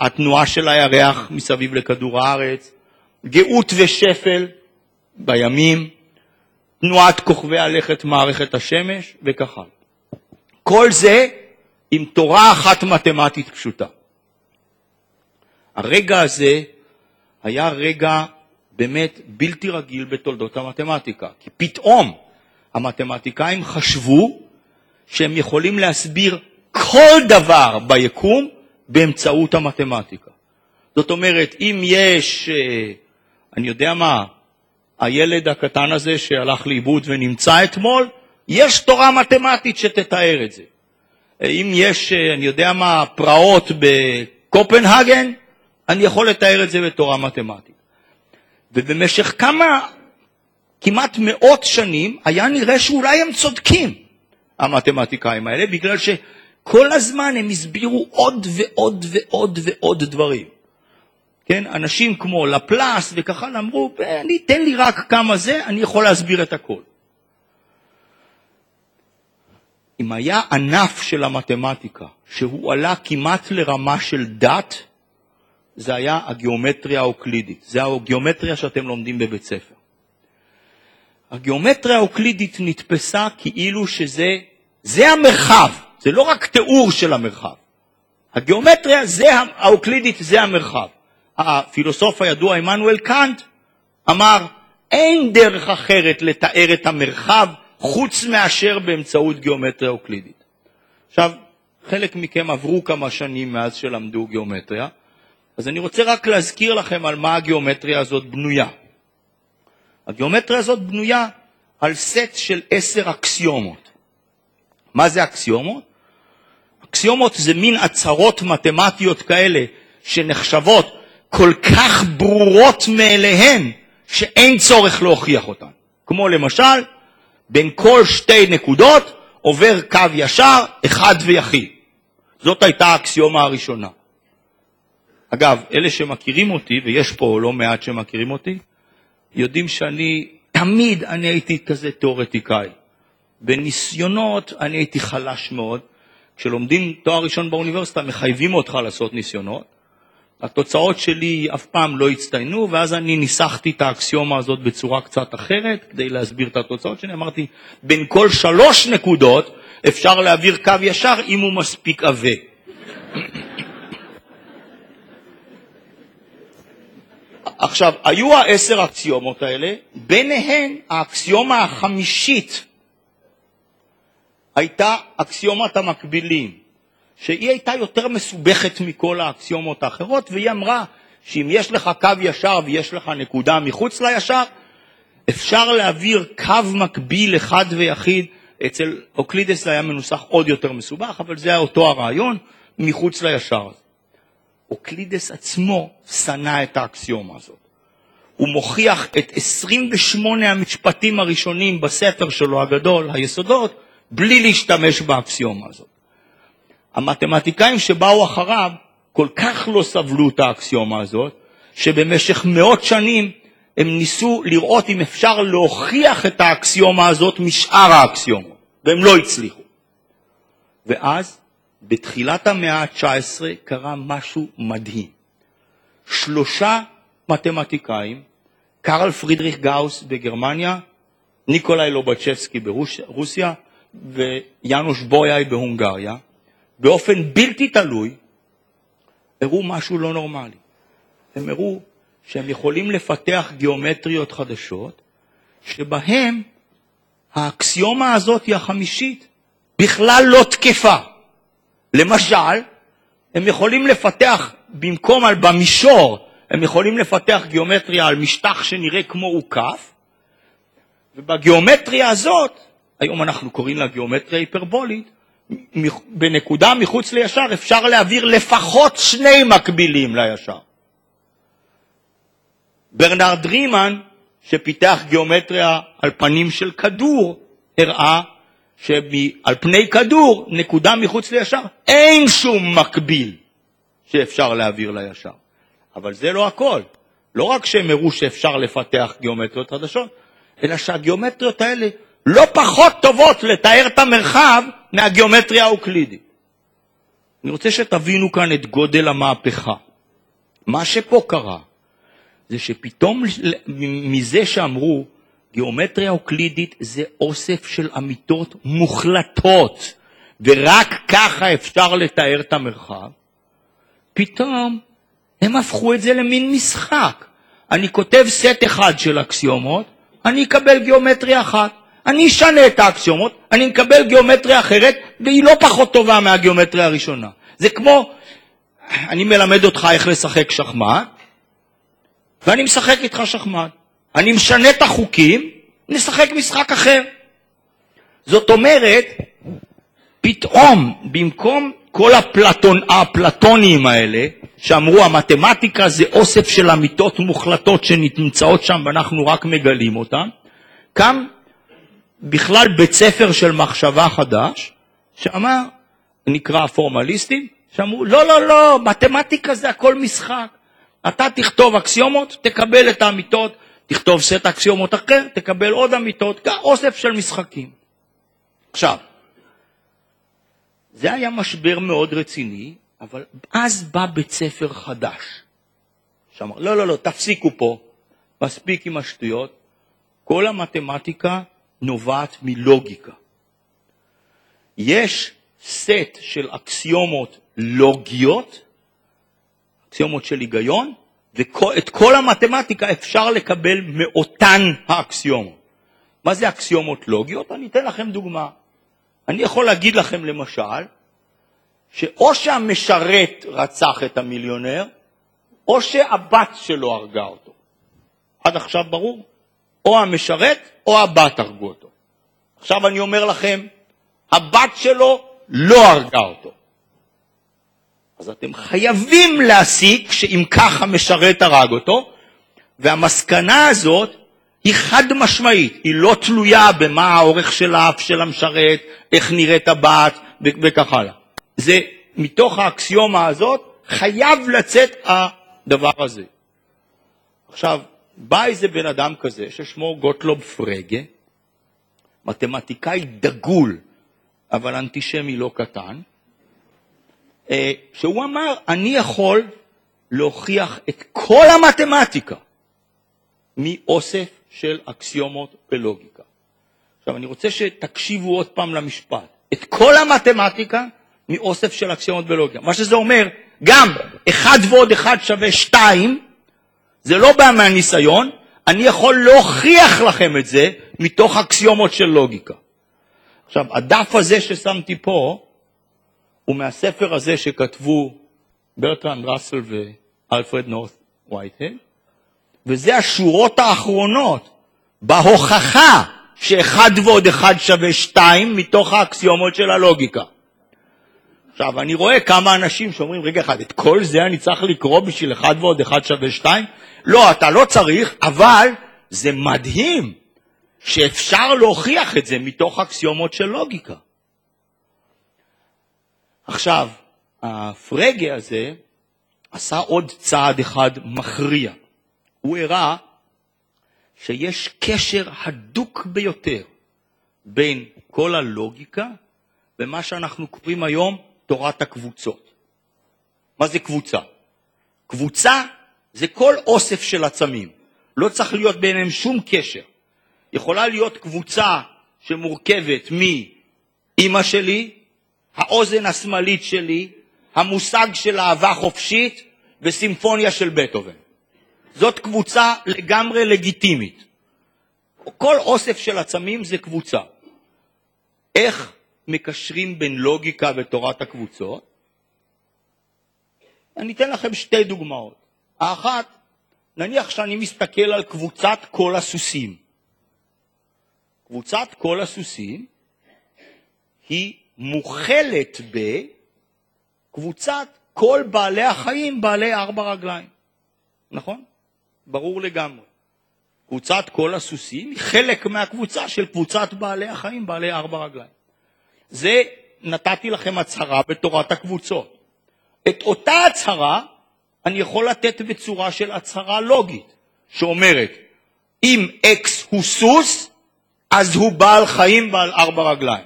התנועה של הירח מסביב לכדור הארץ, גאות ושפל בימים, תנועת כוכבי הלכת מערכת השמש וכך הלאה. כל זה עם תורה אחת מתמטית פשוטה. הרגע הזה היה רגע באמת בלתי רגיל בתולדות המתמטיקה, כי פתאום המתמטיקאים חשבו שהם יכולים להסביר כל דבר ביקום באמצעות המתמטיקה. זאת אומרת, אם יש, אה, אני יודע מה, הילד הקטן הזה שהלך לאיבוד ונמצא אתמול, יש תורה מתמטית שתתאר את זה. אה, אם יש, אה, אני יודע מה, פרעות בקופנהגן, אני יכול לתאר את זה בתורה מתמטית. ובמשך כמה, כמעט מאות שנים, היה נראה שאולי הם צודקים, המתמטיקאים האלה, בגלל שכל הזמן הם הסבירו עוד ועוד ועוד ועוד דברים. כן, אנשים כמו לפלס וכך הלאה אמרו, אני, תן לי רק כמה זה, אני יכול להסביר את הכל. אם היה ענף של המתמטיקה שהוא עלה כמעט לרמה של דת, זה היה הגיאומטריה האוקלידית. זה הגיאומטריה שאתם לומדים בבית ספר. הגיאומטריה האוקלידית נתפסה כאילו שזה זה המרחב, זה לא רק תיאור של המרחב. הגיאומטריה זה, האוקלידית זה המרחב. הפילוסוף הידוע עמנואל קאנט אמר, אין דרך אחרת לתאר את המרחב חוץ מאשר באמצעות גיאומטריה אוקלידית. עכשיו, חלק מכם עברו כמה שנים מאז שלמדו גיאומטריה, אז אני רוצה רק להזכיר לכם על מה הגיאומטריה הזאת בנויה. הגיאומטריה הזאת בנויה על סט של עשר אקסיומות. מה זה אקסיומות? אקסיומות זה מין הצהרות מתמטיות כאלה שנחשבות כל כך ברורות מאליהן שאין צורך להוכיח אותן. כמו למשל, בין כל שתי נקודות עובר קו ישר אחד ויחיד. זאת הייתה האקסיומה הראשונה. אגב, אלה שמכירים אותי, ויש פה לא מעט שמכירים אותי, יודעים שאני, תמיד אני הייתי כזה תיאורטיקאי. בניסיונות אני הייתי חלש מאוד. כשלומדים תואר ראשון באוניברסיטה מחייבים אותך לעשות ניסיונות. התוצאות שלי אף פעם לא הצטיינו, ואז אני ניסחתי את האקסיומה הזאת בצורה קצת אחרת, כדי להסביר את התוצאות שלי. אמרתי, בין כל שלוש נקודות אפשר להעביר קו ישר אם הוא מספיק עבה. עכשיו, היו העשר אקסיומות האלה, ביניהן האקסיומה החמישית הייתה אקסיומת המקבילים, שהיא הייתה יותר מסובכת מכל האקסיומות האחרות, והיא אמרה שאם יש לך קו ישר ויש לך נקודה מחוץ לישר, אפשר להעביר קו מקביל אחד ויחיד, אצל אוקלידס זה היה מנוסח עוד יותר מסובך, אבל זה היה אותו הרעיון, מחוץ לישר. אוקלידס עצמו שנא את האקסיומה הזאת. הוא מוכיח את 28 המשפטים הראשונים בספר שלו הגדול, היסודות, בלי להשתמש באקסיומה הזאת. המתמטיקאים שבאו אחריו כל כך לא סבלו את האקסיומה הזאת, שבמשך מאות שנים הם ניסו לראות אם אפשר להוכיח את האקסיומה הזאת משאר האקסיומות, והם לא הצליחו. ואז בתחילת המאה ה-19 קרה משהו מדהים. שלושה מתמטיקאים, קרל פרידריך גאוס בגרמניה, ניקולאי לובצ'בסקי ברוסיה ויאנוש בויאי בהונגריה, באופן בלתי תלוי, הראו משהו לא נורמלי. הם הראו שהם יכולים לפתח גיאומטריות חדשות, שבהם האקסיומה הזאת היא החמישית בכלל לא תקפה. למשל, הם יכולים לפתח, במקום על במישור, הם יכולים לפתח גיאומטריה על משטח שנראה כמו עוקף, ובגיאומטריה הזאת, היום אנחנו קוראים לה גיאומטריה היפרבולית, בנקודה מחוץ לישר אפשר להעביר לפחות שני מקבילים לישר. ברנרד רימן, שפיתח גיאומטריה על פנים של כדור, הראה שעל פני כדור, נקודה מחוץ לישר, אין שום מקביל שאפשר להעביר לישר. אבל זה לא הכל. לא רק שהם הראו שאפשר לפתח גיאומטריות חדשות, אלא שהגיאומטריות האלה לא פחות טובות לתאר את המרחב מהגיאומטריה האוקלידית. אני רוצה שתבינו כאן את גודל המהפכה. מה שפה קרה, זה שפתאום מזה שאמרו גיאומטריה אוקלידית זה אוסף של אמיתות מוחלטות, ורק ככה אפשר לתאר את המרחב, פתאום הם הפכו את זה למין משחק. אני כותב סט אחד של אקסיומות, אני אקבל גיאומטריה אחת. אני אשנה את האקסיומות, אני מקבל גיאומטריה אחרת, והיא לא פחות טובה מהגיאומטריה הראשונה. זה כמו, אני מלמד אותך איך לשחק שחמט, ואני משחק איתך שחמט. אני משנה את החוקים, נשחק משחק אחר. זאת אומרת, פתאום, במקום כל הפלטון, האפלטונים האלה, שאמרו המתמטיקה זה אוסף של אמיתות מוחלטות שנמצאות שם ואנחנו רק מגלים אותן, קם בכלל בית ספר של מחשבה חדש, שאמר, נקרא הפורמליסטים, שאמרו, לא, לא, לא, מתמטיקה זה הכל משחק. אתה תכתוב אקסיומות, תקבל את האמיתות, תכתוב סט אקסיומות אחר, תקבל עוד אמיתות, אוסף של משחקים. עכשיו, זה היה משבר מאוד רציני, אבל אז בא בית ספר חדש, שאמר, לא, לא, לא, תפסיקו פה, מספיק עם השטויות, כל המתמטיקה נובעת מלוגיקה. יש סט של אקסיומות לוגיות, אקסיומות של היגיון, ואת כל המתמטיקה אפשר לקבל מאותן האקסיומות. מה זה אקסיומות לוגיות? אני אתן לכם דוגמה. אני יכול להגיד לכם למשל, שאו שהמשרת רצח את המיליונר, או שהבת שלו הרגה אותו. עד עכשיו ברור? או המשרת או הבת הרגו אותו. עכשיו אני אומר לכם, הבת שלו לא הרגה אותו. אז אתם חייבים להסיק שאם כך המשרת הרג אותו, והמסקנה הזאת היא חד משמעית, היא לא תלויה במה האורך של האף של המשרת, איך נראית הבת וכך הלאה. זה מתוך האקסיומה הזאת חייב לצאת הדבר הזה. עכשיו, בא איזה בן אדם כזה ששמו גוטלוב פרגה, מתמטיקאי דגול, אבל אנטישמי לא קטן, אה, שהוא אמר, אני יכול להוכיח את כל המתמטיקה מאוסף של אקסיומות בלוגיקה. עכשיו, אני רוצה שתקשיבו עוד פעם למשפט. את כל המתמטיקה מאוסף של אקסיומות בלוגיקה. מה שזה אומר, גם 1 ועוד 1 שווה 2, זה לא בא מהניסיון, אני יכול להוכיח לכם את זה מתוך אקסיומות של לוגיקה. עכשיו, הדף הזה ששמתי פה, הוא מהספר הזה שכתבו ברטרנד ראסל ואלפרד נורת וייטהד, וזה השורות האחרונות בהוכחה שאחד ועוד אחד שווה שתיים מתוך האקסיומות של הלוגיקה. עכשיו, אני רואה כמה אנשים שאומרים, רגע אחד, את כל זה אני צריך לקרוא בשביל אחד ועוד אחד שווה שתיים? לא, אתה לא צריך, אבל זה מדהים שאפשר להוכיח את זה מתוך אקסיומות של לוגיקה. עכשיו, הפרגה הזה עשה עוד צעד אחד מכריע. הוא הראה שיש קשר הדוק ביותר בין כל הלוגיקה ומה שאנחנו קוראים היום תורת הקבוצות. מה זה קבוצה? קבוצה זה כל אוסף של עצמים, לא צריך להיות ביניהם שום קשר. יכולה להיות קבוצה שמורכבת מאימא שלי, האוזן השמאלית שלי, המושג של אהבה חופשית וסימפוניה של בטהובן. זאת קבוצה לגמרי לגיטימית. כל אוסף של עצמים זה קבוצה. איך מקשרים בין לוגיקה ותורת הקבוצות? אני אתן לכם שתי דוגמאות. האחת, נניח שאני מסתכל על קבוצת כל הסוסים. קבוצת כל הסוסים היא מוכלת בקבוצת כל בעלי החיים בעלי ארבע רגליים, נכון? ברור לגמרי. קבוצת כל הסוסים היא חלק מהקבוצה של קבוצת בעלי החיים בעלי ארבע רגליים. זה נתתי לכם הצהרה בתורת הקבוצות. את אותה הצהרה אני יכול לתת בצורה של הצהרה לוגית, שאומרת, אם X הוא סוס, אז הוא בעל חיים בעל ארבע רגליים.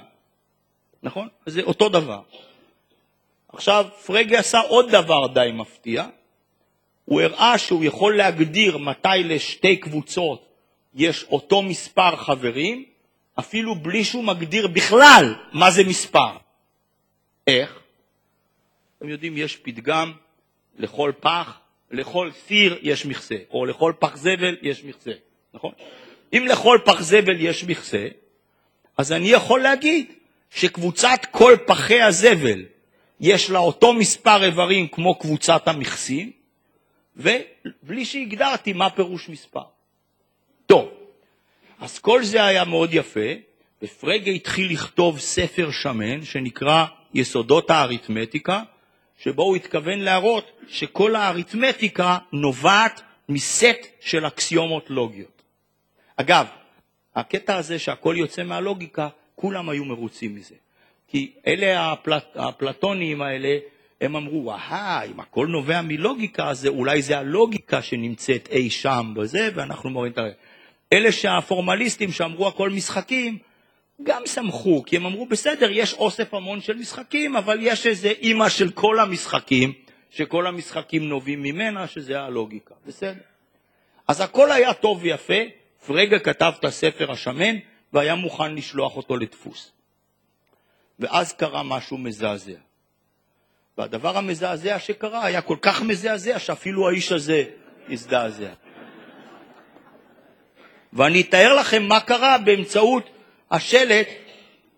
נכון? זה אותו דבר. עכשיו, פרגה עשה עוד דבר די מפתיע. הוא הראה שהוא יכול להגדיר מתי לשתי קבוצות יש אותו מספר חברים, אפילו בלי שהוא מגדיר בכלל מה זה מספר. איך? אתם יודעים, יש פתגם, לכל פח, לכל סיר יש מכסה, או לכל פח זבל יש מכסה, נכון? אם לכל פח זבל יש מכסה, אז אני יכול להגיד שקבוצת כל פחי הזבל יש לה אותו מספר איברים כמו קבוצת המכסים, ובלי שהגדרתי מה פירוש מספר. טוב, אז כל זה היה מאוד יפה, ופרגה התחיל לכתוב ספר שמן שנקרא יסודות האריתמטיקה, שבו הוא התכוון להראות שכל האריתמטיקה נובעת מסט של אקסיומות לוגיות. אגב, הקטע הזה שהכל יוצא מהלוגיקה, כולם היו מרוצים מזה. כי אלה הפלט, הפלטונים האלה, הם אמרו, אהה, אם הכל נובע מלוגיקה, אז אולי זה הלוגיקה שנמצאת אי שם בזה, ואנחנו מורים את ה... אלה שהפורמליסטים שאמרו הכל משחקים, גם שמחו, כי הם אמרו, בסדר, יש אוסף המון של משחקים, אבל יש איזה אימא של כל המשחקים, שכל המשחקים נובעים ממנה, שזה הלוגיקה, בסדר. אז הכל היה טוב ויפה, פרגה כתב את הספר השמן, והיה מוכן לשלוח אותו לדפוס. ואז קרה משהו מזעזע. והדבר המזעזע שקרה היה כל כך מזעזע שאפילו האיש הזה הזדעזע. ואני אתאר לכם מה קרה באמצעות השלט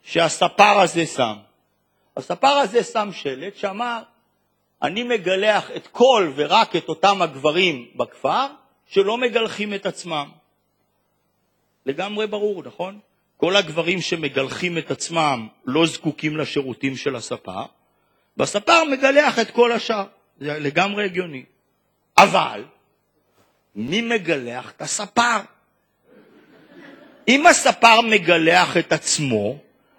שהספר הזה שם. הספר הזה שם שלט שאמר, אני מגלח את כל ורק את אותם הגברים בכפר שלא מגלחים את עצמם. לגמרי ברור, נכון? כל הגברים שמגלחים את עצמם לא זקוקים לשירותים של הספר, והספר מגלח את כל השאר. זה לגמרי הגיוני. אבל, מי מגלח את הספר? אם הספר מגלח את עצמו,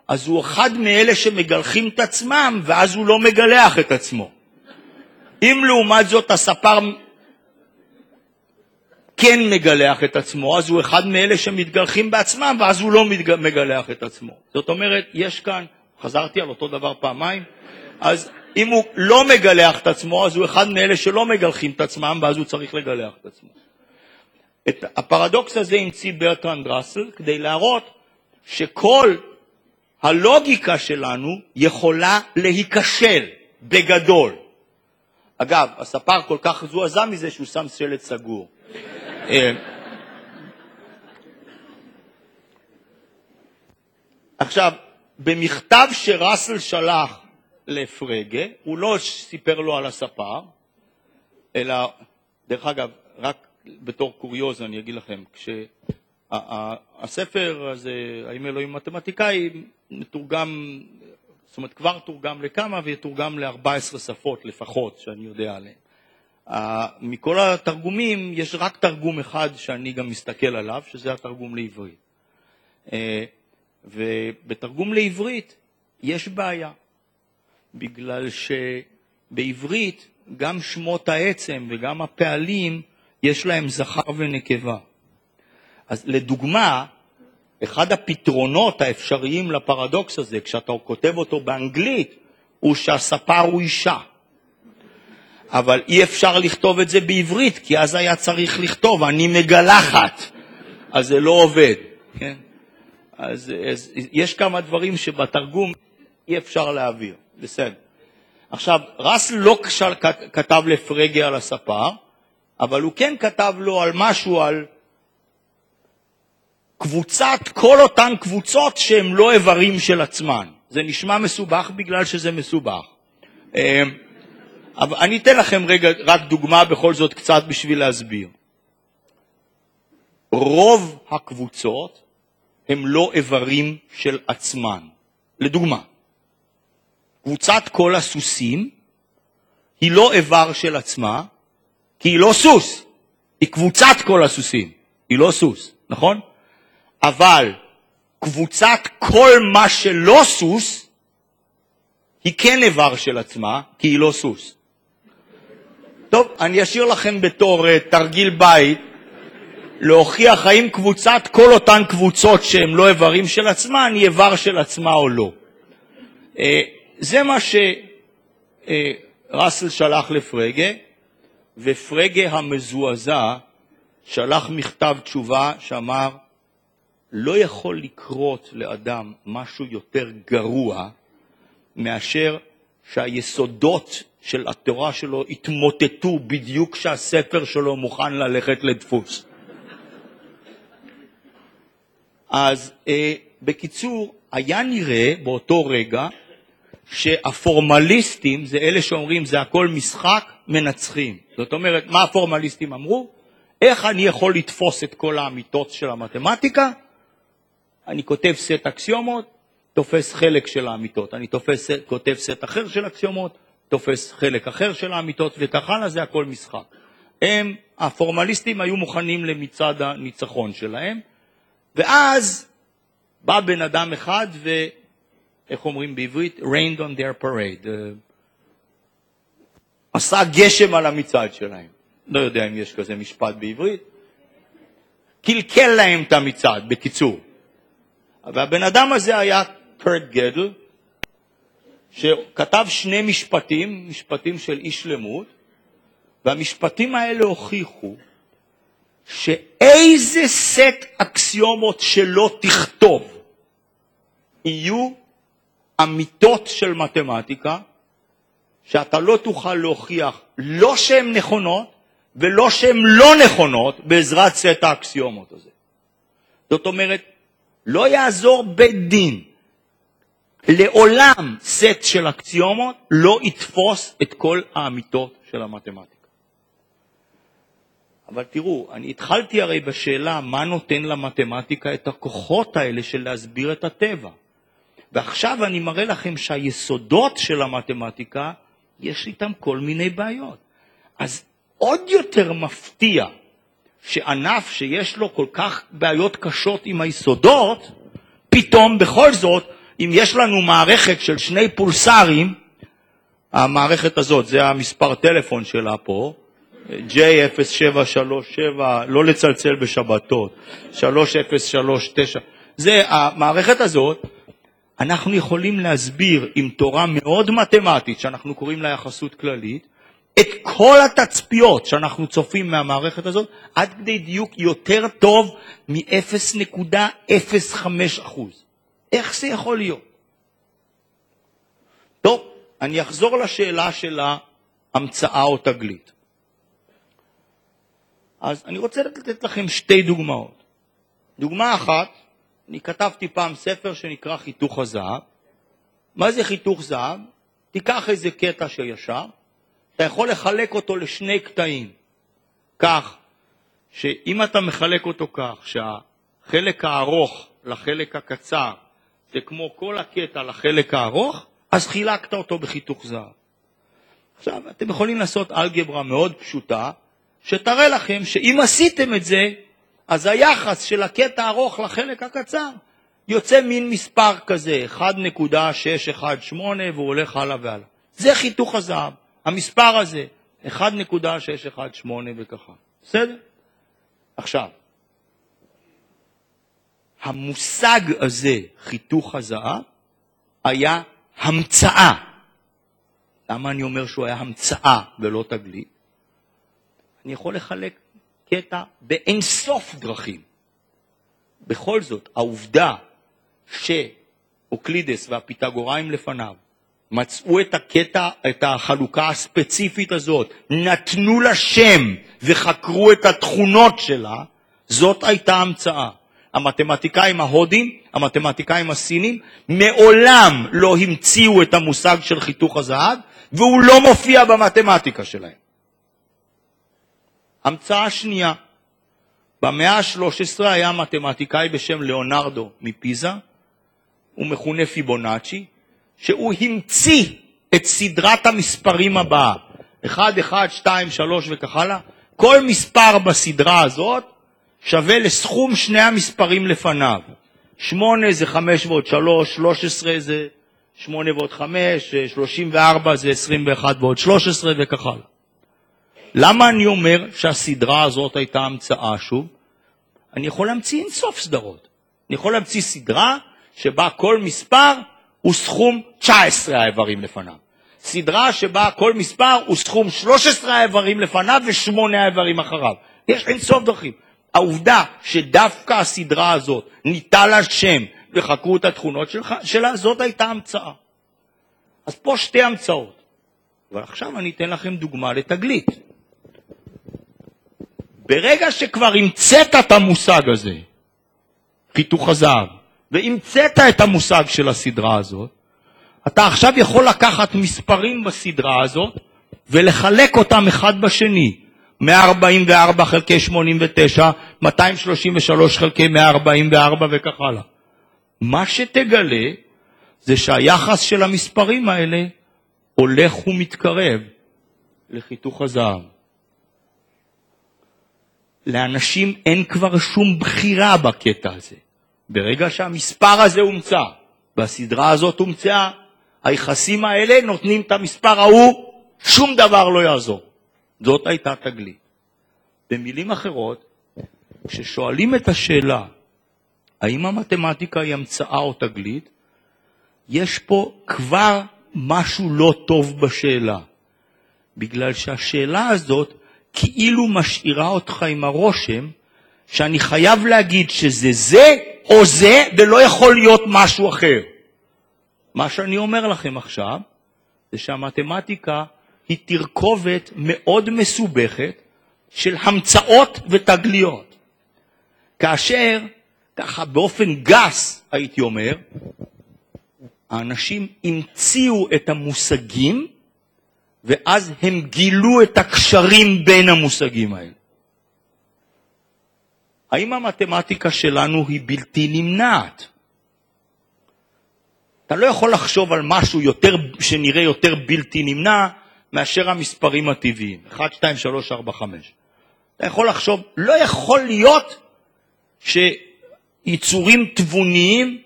אז הוא אחד מאלה שמגלחים את עצמם, ואז הוא לא מגלח את עצמו. אם לעומת זאת הספר כן מגלח את עצמו, אז הוא אחד מאלה שמתגלחים בעצמם, ואז הוא לא מגלח את עצמו. זאת אומרת, יש כאן, חזרתי על אותו דבר פעמיים, אז אם הוא לא מגלח את עצמו, אז הוא אחד מאלה שלא מגלחים את עצמם, ואז הוא צריך לגלח את עצמו. את הפרדוקס הזה המציא ברטרנד ראסל כדי להראות שכל הלוגיקה שלנו יכולה להיכשל בגדול. אגב, הספר כל כך זועזע מזה שהוא שם שלט סגור. אה, עכשיו, במכתב שראסל שלח לפרגה, הוא לא סיפר לו על הספר, אלא, דרך אגב, רק בתור קוריוז אני אגיד לכם, כשהספר הזה, האם אלוהים מתמטיקאי, מתורגם, זאת אומרת כבר תורגם לכמה ויתורגם ל-14 שפות לפחות, שאני יודע עליהן. מכל התרגומים יש רק תרגום אחד שאני גם מסתכל עליו, שזה התרגום לעברית. אה, ובתרגום לעברית יש בעיה, בגלל שבעברית גם שמות העצם וגם הפעלים יש להם זכר ונקבה. אז לדוגמה, אחד הפתרונות האפשריים לפרדוקס הזה, כשאתה כותב אותו באנגלית, הוא שהספר הוא אישה. אבל אי אפשר לכתוב את זה בעברית, כי אז היה צריך לכתוב, אני מגלחת, אז זה לא עובד. כן? אז, אז יש כמה דברים שבתרגום אי אפשר להעביר, בסדר. עכשיו, ראסל לא כתב לפרגה על הספר, אבל הוא כן כתב לו על משהו, על קבוצת, כל אותן קבוצות שהן לא איברים של עצמן. זה נשמע מסובך בגלל שזה מסובך. אה, אבל אני אתן לכם רגע רק דוגמה בכל זאת קצת בשביל להסביר. רוב הקבוצות הם לא איברים של עצמן. לדוגמה, קבוצת כל הסוסים היא לא איבר של עצמה, כי היא לא סוס, היא קבוצת כל הסוסים, היא לא סוס, נכון? אבל קבוצת כל מה שלא סוס היא כן איבר של עצמה, כי היא לא סוס. טוב, אני אשאיר לכם בתור uh, תרגיל בית להוכיח האם קבוצת, כל אותן קבוצות שהן לא איברים של עצמן, היא איבר של עצמה או לא. Uh, זה מה שראסל uh, שלח לפרגה, ופרגה המזועזע שלח מכתב תשובה שאמר, לא יכול לקרות לאדם משהו יותר גרוע מאשר שהיסודות של התורה שלו התמוטטו בדיוק כשהספר שלו מוכן ללכת לדפוס. אז אה, בקיצור, היה נראה באותו רגע שהפורמליסטים זה אלה שאומרים זה הכל משחק, מנצחים. זאת אומרת, מה הפורמליסטים אמרו? איך אני יכול לתפוס את כל האמיתות של המתמטיקה? אני כותב סט אקסיומות, תופס חלק של האמיתות. אני תופס, כותב סט אחר של אקסיומות, תופס חלק אחר של האמיתות, וכך הלאה, זה הכל משחק. הם, הפורמליסטים היו מוכנים למצעד הניצחון שלהם, ואז בא בן אדם אחד ואיך אומרים בעברית? rained on their parade. עשה גשם על המצעד שלהם. לא יודע אם יש כזה משפט בעברית. קלקל להם את המצעד, בקיצור. והבן אדם הזה היה קרט גדל, שכתב שני משפטים, משפטים של אי שלמות, והמשפטים האלה הוכיחו שאיזה סט אקסיומות שלא תכתוב יהיו אמיתות של מתמטיקה, שאתה לא תוכל להוכיח לא שהן נכונות ולא שהן לא נכונות בעזרת סט האקסיומות הזה. זאת אומרת, לא יעזור בית דין, לעולם סט של אקסיומות לא יתפוס את כל האמיתות של המתמטיקה. אבל תראו, אני התחלתי הרי בשאלה מה נותן למתמטיקה את הכוחות האלה של להסביר את הטבע. ועכשיו אני מראה לכם שהיסודות של המתמטיקה, יש איתם כל מיני בעיות. אז עוד יותר מפתיע שענף שיש לו כל כך בעיות קשות עם היסודות, פתאום בכל זאת, אם יש לנו מערכת של שני פולסרים, המערכת הזאת, זה המספר טלפון שלה פה, J0737, לא לצלצל בשבתות, 3039, זה המערכת הזאת, אנחנו יכולים להסביר עם תורה מאוד מתמטית, שאנחנו קוראים לה יחסות כללית, את כל התצפיות שאנחנו צופים מהמערכת הזאת, עד כדי דיוק יותר טוב מ-0.05%. איך זה יכול להיות? טוב, אני אחזור לשאלה של ההמצאה או תגלית. אז אני רוצה לתת לכם שתי דוגמאות. דוגמה אחת, אני כתבתי פעם ספר שנקרא חיתוך הזהב. מה זה חיתוך זהב? תיקח איזה קטע של ישר, אתה יכול לחלק אותו לשני קטעים, כך שאם אתה מחלק אותו כך שהחלק הארוך לחלק הקצר זה כמו כל הקטע לחלק הארוך, אז חילקת אותו בחיתוך זהב. עכשיו, אתם יכולים לעשות אלגברה מאוד פשוטה, שתראה לכם שאם עשיתם את זה, אז היחס של הקטע הארוך לחלק הקצר יוצא מין מספר כזה, 1.618 והוא הולך הלאה והלאה. זה חיתוך הזהב, המספר הזה, 1.618 וככה. בסדר? עכשיו, המושג הזה, חיתוך הזהב, היה המצאה. למה אני אומר שהוא היה המצאה ולא תגלית? אני יכול לחלק קטע באינסוף דרכים. בכל זאת, העובדה שאוקלידס והפיתגוראים לפניו מצאו את הקטע, את החלוקה הספציפית הזאת, נתנו לה שם וחקרו את התכונות שלה, זאת הייתה המצאה. המתמטיקאים ההודים, המתמטיקאים הסינים, מעולם לא המציאו את המושג של חיתוך הזהב, והוא לא מופיע במתמטיקה שלהם. המצאה שנייה, במאה ה-13 היה מתמטיקאי בשם ליאונרדו מפיזה, הוא מכונה פיבונאצ'י, שהוא המציא את סדרת המספרים הבאה, 1, 1, 2, 3 וכך הלאה, כל מספר בסדרה הזאת שווה לסכום שני המספרים לפניו. 8 זה 5 ועוד 3, 13 זה 8 ועוד 5, 34 זה 21 ועוד 13 וכך הלאה. למה אני אומר שהסדרה הזאת הייתה המצאה שוב? אני יכול להמציא אינסוף סדרות. אני יכול להמציא סדרה שבה כל מספר הוא סכום 19 האיברים לפניו. סדרה שבה כל מספר הוא סכום 13 האיברים לפניו ושמונה האיברים אחריו. יש אינסוף דרכים. העובדה שדווקא הסדרה הזאת ניטה לה שם וחקרו את התכונות שלך, שלה, זאת הייתה המצאה. אז פה שתי המצאות. אבל עכשיו אני אתן לכם דוגמה לתגלית. ברגע שכבר המצאת את המושג הזה, חיתוך הזהב, והמצאת את המושג של הסדרה הזאת, אתה עכשיו יכול לקחת מספרים בסדרה הזאת ולחלק אותם אחד בשני. 144 חלקי 89, 233 חלקי 144 וכך הלאה. מה שתגלה זה שהיחס של המספרים האלה הולך ומתקרב לחיתוך הזהב. לאנשים אין כבר שום בחירה בקטע הזה. ברגע שהמספר הזה הומצא, והסדרה הזאת הומצאה, היחסים האלה נותנים את המספר ההוא, שום דבר לא יעזור. זאת הייתה תגלית. במילים אחרות, כששואלים את השאלה האם המתמטיקה היא המצאה או תגלית, יש פה כבר משהו לא טוב בשאלה. בגלל שהשאלה הזאת כאילו משאירה אותך עם הרושם שאני חייב להגיד שזה זה או זה ולא יכול להיות משהו אחר. מה שאני אומר לכם עכשיו זה שהמתמטיקה היא תרכובת מאוד מסובכת של המצאות ותגליות. כאשר, ככה באופן גס הייתי אומר, האנשים המציאו את המושגים ואז הם גילו את הקשרים בין המושגים האלה. האם המתמטיקה שלנו היא בלתי נמנעת? אתה לא יכול לחשוב על משהו יותר, שנראה יותר בלתי נמנע מאשר המספרים הטבעיים, 1, 2, 3, 4, 5. אתה יכול לחשוב, לא יכול להיות שיצורים תבוניים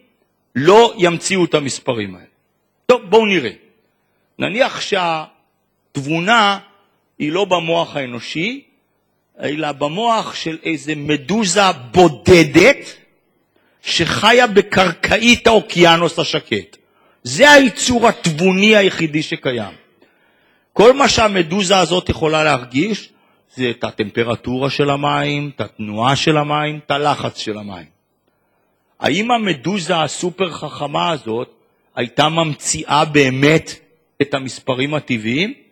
לא ימציאו את המספרים האלה. טוב, בואו נראה. נניח שהתבונה היא לא במוח האנושי, אלא במוח של איזה מדוזה בודדת שחיה בקרקעית האוקיינוס השקט. זה היצור התבוני היחידי שקיים. כל מה שהמדוזה הזאת יכולה להרגיש זה את הטמפרטורה של המים, את התנועה של המים, את הלחץ של המים. האם המדוזה הסופר חכמה הזאת הייתה ממציאה באמת את המספרים הטבעיים?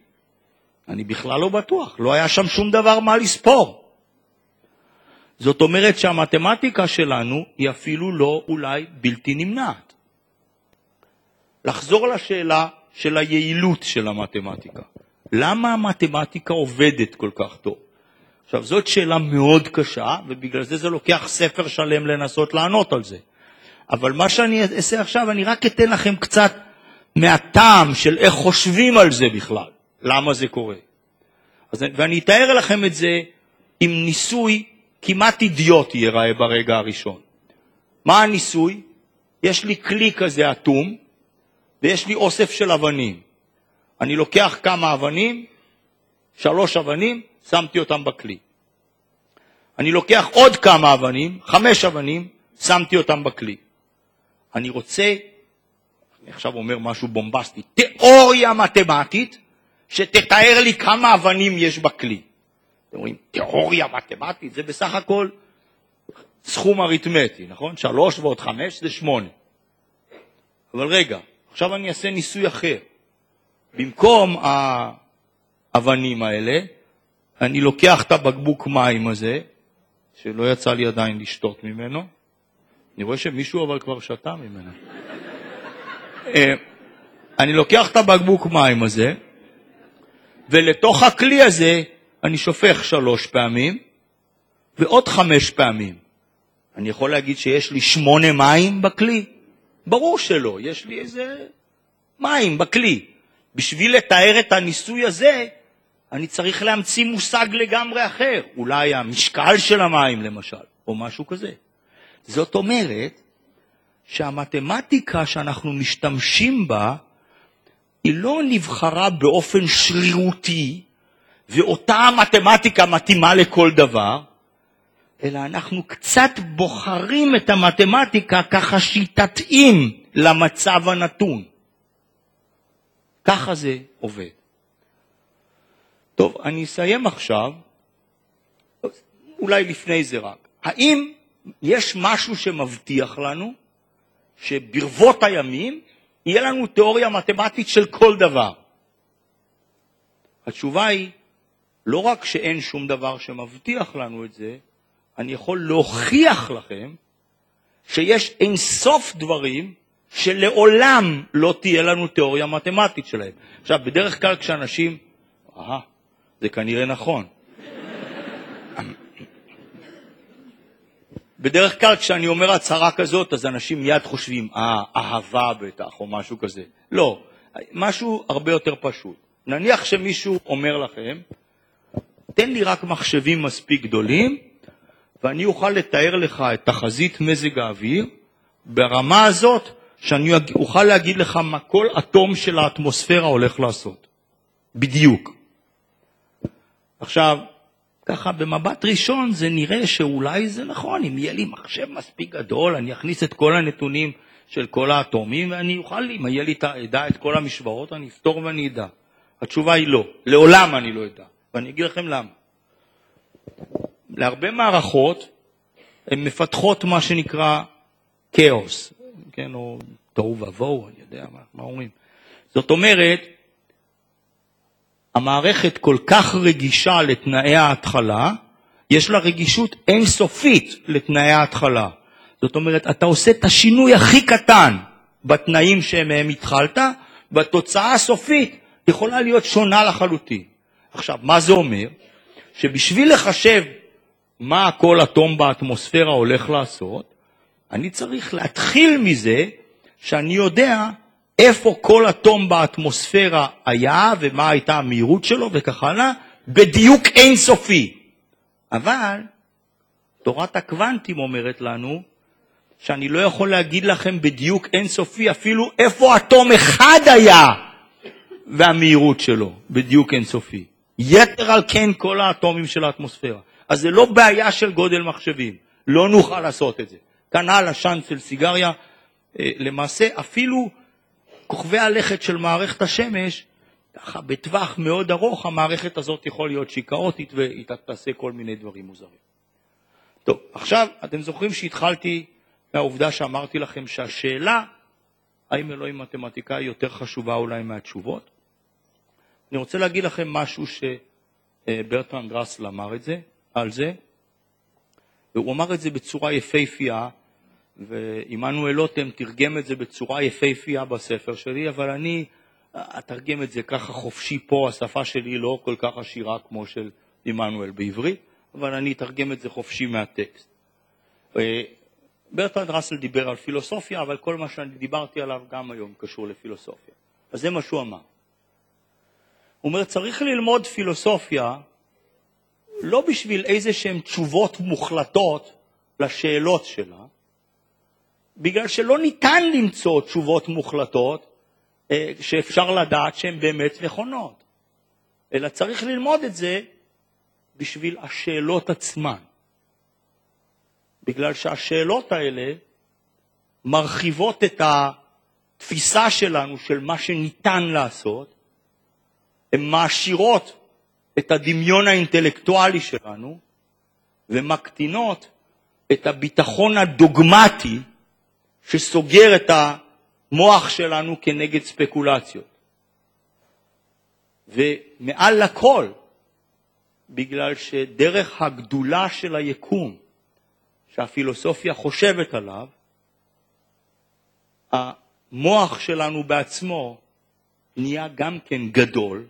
אני בכלל לא בטוח, לא היה שם שום דבר מה לספור. זאת אומרת שהמתמטיקה שלנו היא אפילו לא אולי בלתי נמנעת. לחזור לשאלה של היעילות של המתמטיקה. למה המתמטיקה עובדת כל כך טוב? עכשיו, זאת שאלה מאוד קשה, ובגלל זה זה לוקח ספר שלם לנסות לענות על זה. אבל מה שאני אעשה עכשיו, אני רק אתן לכם קצת מהטעם של איך חושבים על זה בכלל, למה זה קורה. אז, ואני אתאר לכם את זה עם ניסוי כמעט אידיוטי ייראה ברגע הראשון. מה הניסוי? יש לי כלי כזה אטום, ויש לי אוסף של אבנים. אני לוקח כמה אבנים, שלוש אבנים, שמתי אותם בכלי. אני לוקח עוד כמה אבנים, חמש אבנים, שמתי אותם בכלי. אני רוצה, אני עכשיו אומר משהו בומבסטי, תיאוריה מתמטית שתתאר לי כמה אבנים יש בכלי. אתם רואים, תיאוריה מתמטית זה בסך הכל סכום אריתמטי, נכון? שלוש ועוד חמש זה שמונה. אבל רגע, עכשיו אני אעשה ניסוי אחר. במקום האבנים האלה, אני לוקח את הבקבוק מים הזה, שלא יצא לי עדיין לשתות ממנו, אני רואה שמישהו אבל כבר שתה ממנו. אה, אני לוקח את הבקבוק מים הזה, ולתוך הכלי הזה אני שופך שלוש פעמים, ועוד חמש פעמים. אני יכול להגיד שיש לי שמונה מים בכלי? ברור שלא, יש לי איזה מים בכלי. בשביל לתאר את הניסוי הזה, אני צריך להמציא מושג לגמרי אחר, אולי המשקל של המים למשל, או משהו כזה. זאת אומרת שהמתמטיקה שאנחנו משתמשים בה, היא לא נבחרה באופן שרירותי, ואותה המתמטיקה מתאימה לכל דבר, אלא אנחנו קצת בוחרים את המתמטיקה ככה שהיא תתאים למצב הנתון. ככה זה עובד. טוב, אני אסיים עכשיו, אולי לפני זה רק. האם יש משהו שמבטיח לנו שברבות הימים יהיה לנו תיאוריה מתמטית של כל דבר? התשובה היא, לא רק שאין שום דבר שמבטיח לנו את זה, אני יכול להוכיח לכם שיש אין סוף דברים שלעולם לא תהיה לנו תיאוריה מתמטית שלהם. עכשיו, בדרך כלל כשאנשים... אהה, זה כנראה נכון. בדרך כלל כשאני אומר הצהרה כזאת, אז אנשים מיד חושבים, אה, אהבה בטח, או משהו כזה. לא, משהו הרבה יותר פשוט. נניח שמישהו אומר לכם, תן לי רק מחשבים מספיק גדולים, ואני אוכל לתאר לך את תחזית מזג האוויר ברמה הזאת שאני אוכל להגיד לך מה כל אטום של האטמוספירה הולך לעשות. בדיוק. עכשיו, ככה במבט ראשון זה נראה שאולי זה נכון, אם יהיה לי מחשב מספיק גדול, אני אכניס את כל הנתונים של כל האטומים ואני אוכל, אם יהיה לי את אדע את כל המשוואות, אני אפתור ואני אדע. התשובה היא לא, לעולם אני לא אדע, ואני אגיד לכם למה. להרבה מערכות הן מפתחות מה שנקרא כאוס, כן, או תוהו ובוהו, אני יודע מה, מה אומרים. זאת אומרת, המערכת כל כך רגישה לתנאי ההתחלה, יש לה רגישות אינסופית לתנאי ההתחלה. זאת אומרת, אתה עושה את השינוי הכי קטן בתנאים שמהם התחלת, והתוצאה הסופית יכולה להיות שונה לחלוטין. עכשיו, מה זה אומר? שבשביל לחשב מה כל אטום באטמוספירה הולך לעשות, אני צריך להתחיל מזה שאני יודע איפה כל אטום באטמוספירה היה ומה הייתה המהירות שלו וכך הלאה, בדיוק אינסופי. אבל תורת הקוונטים אומרת לנו שאני לא יכול להגיד לכם בדיוק אינסופי אפילו איפה אטום אחד היה והמהירות שלו בדיוק אינסופי. יתר על כן כל האטומים של האטמוספירה. אז זה לא בעיה של גודל מחשבים, לא נוכל לעשות את זה. כנ"ל עשן של סיגריה, אה, למעשה אפילו כוכבי הלכת של מערכת השמש, ככה בטווח מאוד ארוך המערכת הזאת יכול להיות שהיא כאוטית והיא תעשה כל מיני דברים מוזרים. טוב, עכשיו אתם זוכרים שהתחלתי מהעובדה שאמרתי לכם שהשאלה האם אלוהים מתמטיקאי יותר חשובה אולי מהתשובות? אני רוצה להגיד לכם משהו שברטרנד ראסל אמר את זה, על זה, והוא אמר את זה בצורה יפהפייה, ועמנואל לוטם תרגם את זה בצורה יפהפייה בספר שלי, אבל אני אתרגם את זה ככה חופשי פה, השפה שלי לא כל כך עשירה כמו של עמנואל בעברית, אבל אני אתרגם את זה חופשי מהטקסט. אה, ברטרד ראסל דיבר על פילוסופיה, אבל כל מה שאני דיברתי עליו גם היום קשור לפילוסופיה. אז זה מה שהוא אמר. הוא אומר, צריך ללמוד פילוסופיה לא בשביל איזה שהן תשובות מוחלטות לשאלות שלה, בגלל שלא ניתן למצוא תשובות מוחלטות אה, שאפשר לדעת שהן באמת נכונות, אלא צריך ללמוד את זה בשביל השאלות עצמן. בגלל שהשאלות האלה מרחיבות את התפיסה שלנו של מה שניתן לעשות, הן מעשירות את הדמיון האינטלקטואלי שלנו ומקטינות את הביטחון הדוגמטי שסוגר את המוח שלנו כנגד ספקולציות. ומעל לכל, בגלל שדרך הגדולה של היקום שהפילוסופיה חושבת עליו, המוח שלנו בעצמו נהיה גם כן גדול,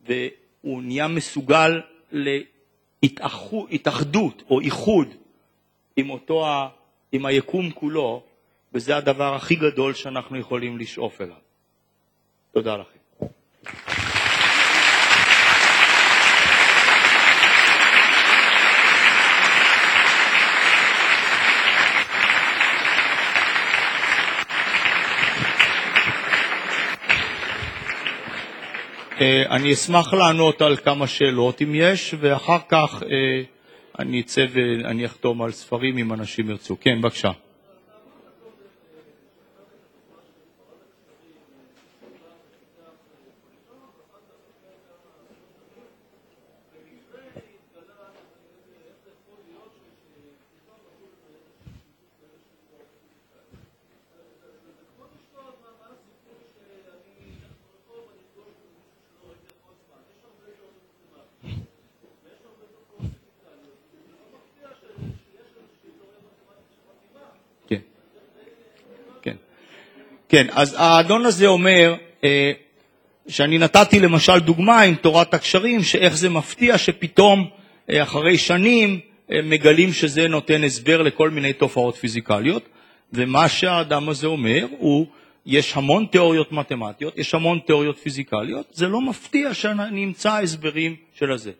והוא נהיה מסוגל להתאחדות או איחוד עם, אותו, עם היקום כולו, וזה הדבר הכי גדול שאנחנו יכולים לשאוף אליו. תודה לכם. אה, אני אשמח לענות על כמה שאלות אם יש, ואחר כך אה, אני אצא ואני אחתום על ספרים אם אנשים ירצו. כן, בבקשה. כן, אז האדון הזה אומר, אה, שאני נתתי למשל דוגמה עם תורת הקשרים, שאיך זה מפתיע שפתאום אה, אחרי שנים אה, מגלים שזה נותן הסבר לכל מיני תופעות פיזיקליות, ומה שהאדם הזה אומר הוא, יש המון תיאוריות מתמטיות, יש המון תיאוריות פיזיקליות, זה לא מפתיע שנמצא הסברים של הזה.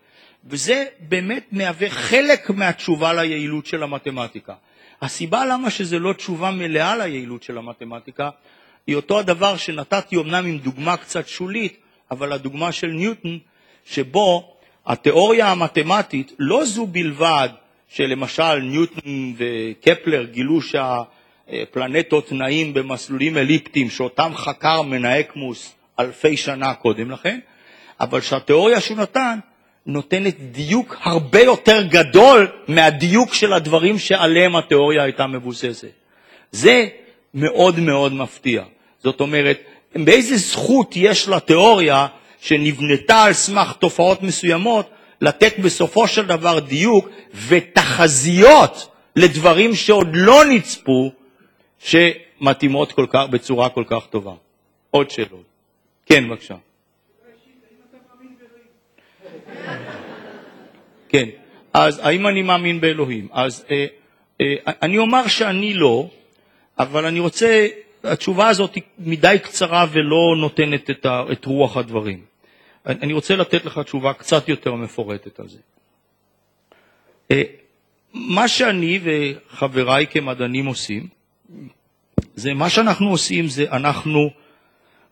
וזה באמת מהווה חלק מהתשובה ליעילות של המתמטיקה. הסיבה למה שזה לא תשובה מלאה ליעילות של המתמטיקה, היא אותו הדבר שנתתי אמנם עם דוגמה קצת שולית, אבל הדוגמה של ניוטון, שבו התיאוריה המתמטית, לא זו בלבד שלמשל ניוטון וקפלר גילו שהפלנטות נעים במסלולים אליפטיים שאותם חקר מנהקמוס אלפי שנה קודם לכן, אבל שהתיאוריה שהוא נתן נותנת דיוק הרבה יותר גדול מהדיוק של הדברים שעליהם התיאוריה הייתה מבוססת. זה מאוד מאוד מפתיע. זאת אומרת, באיזה זכות יש לתיאוריה שנבנתה על סמך תופעות מסוימות לתת בסופו של דבר דיוק ותחזיות לדברים שעוד לא נצפו, שמתאימות כל כך, בצורה כל כך טובה. עוד שאלות. כן, בבקשה. כן, אז האם אני מאמין באלוהים? אז אה, אה, אני אומר שאני לא, אבל אני רוצה, התשובה הזאת היא מדי קצרה ולא נותנת את, ה, את רוח הדברים. אני רוצה לתת לך תשובה קצת יותר מפורטת על זה. אה, מה שאני וחבריי כמדענים עושים, זה מה שאנחנו עושים זה אנחנו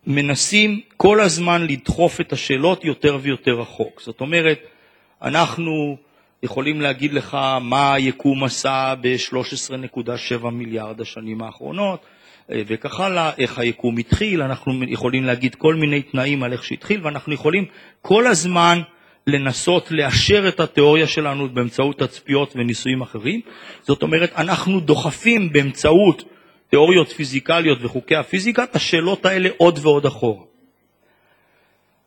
מנסים כל הזמן לדחוף את השאלות יותר ויותר רחוק. זאת אומרת, אנחנו יכולים להגיד לך מה היקום עשה ב-13.7 מיליארד השנים האחרונות אה, וכך הלאה, איך היקום התחיל, אנחנו יכולים להגיד כל מיני תנאים על איך שהתחיל ואנחנו יכולים כל הזמן לנסות לאשר את התיאוריה שלנו באמצעות תצפיות וניסויים אחרים. זאת אומרת, אנחנו דוחפים באמצעות תיאוריות פיזיקליות וחוקי הפיזיקה את השאלות האלה עוד ועוד אחורה.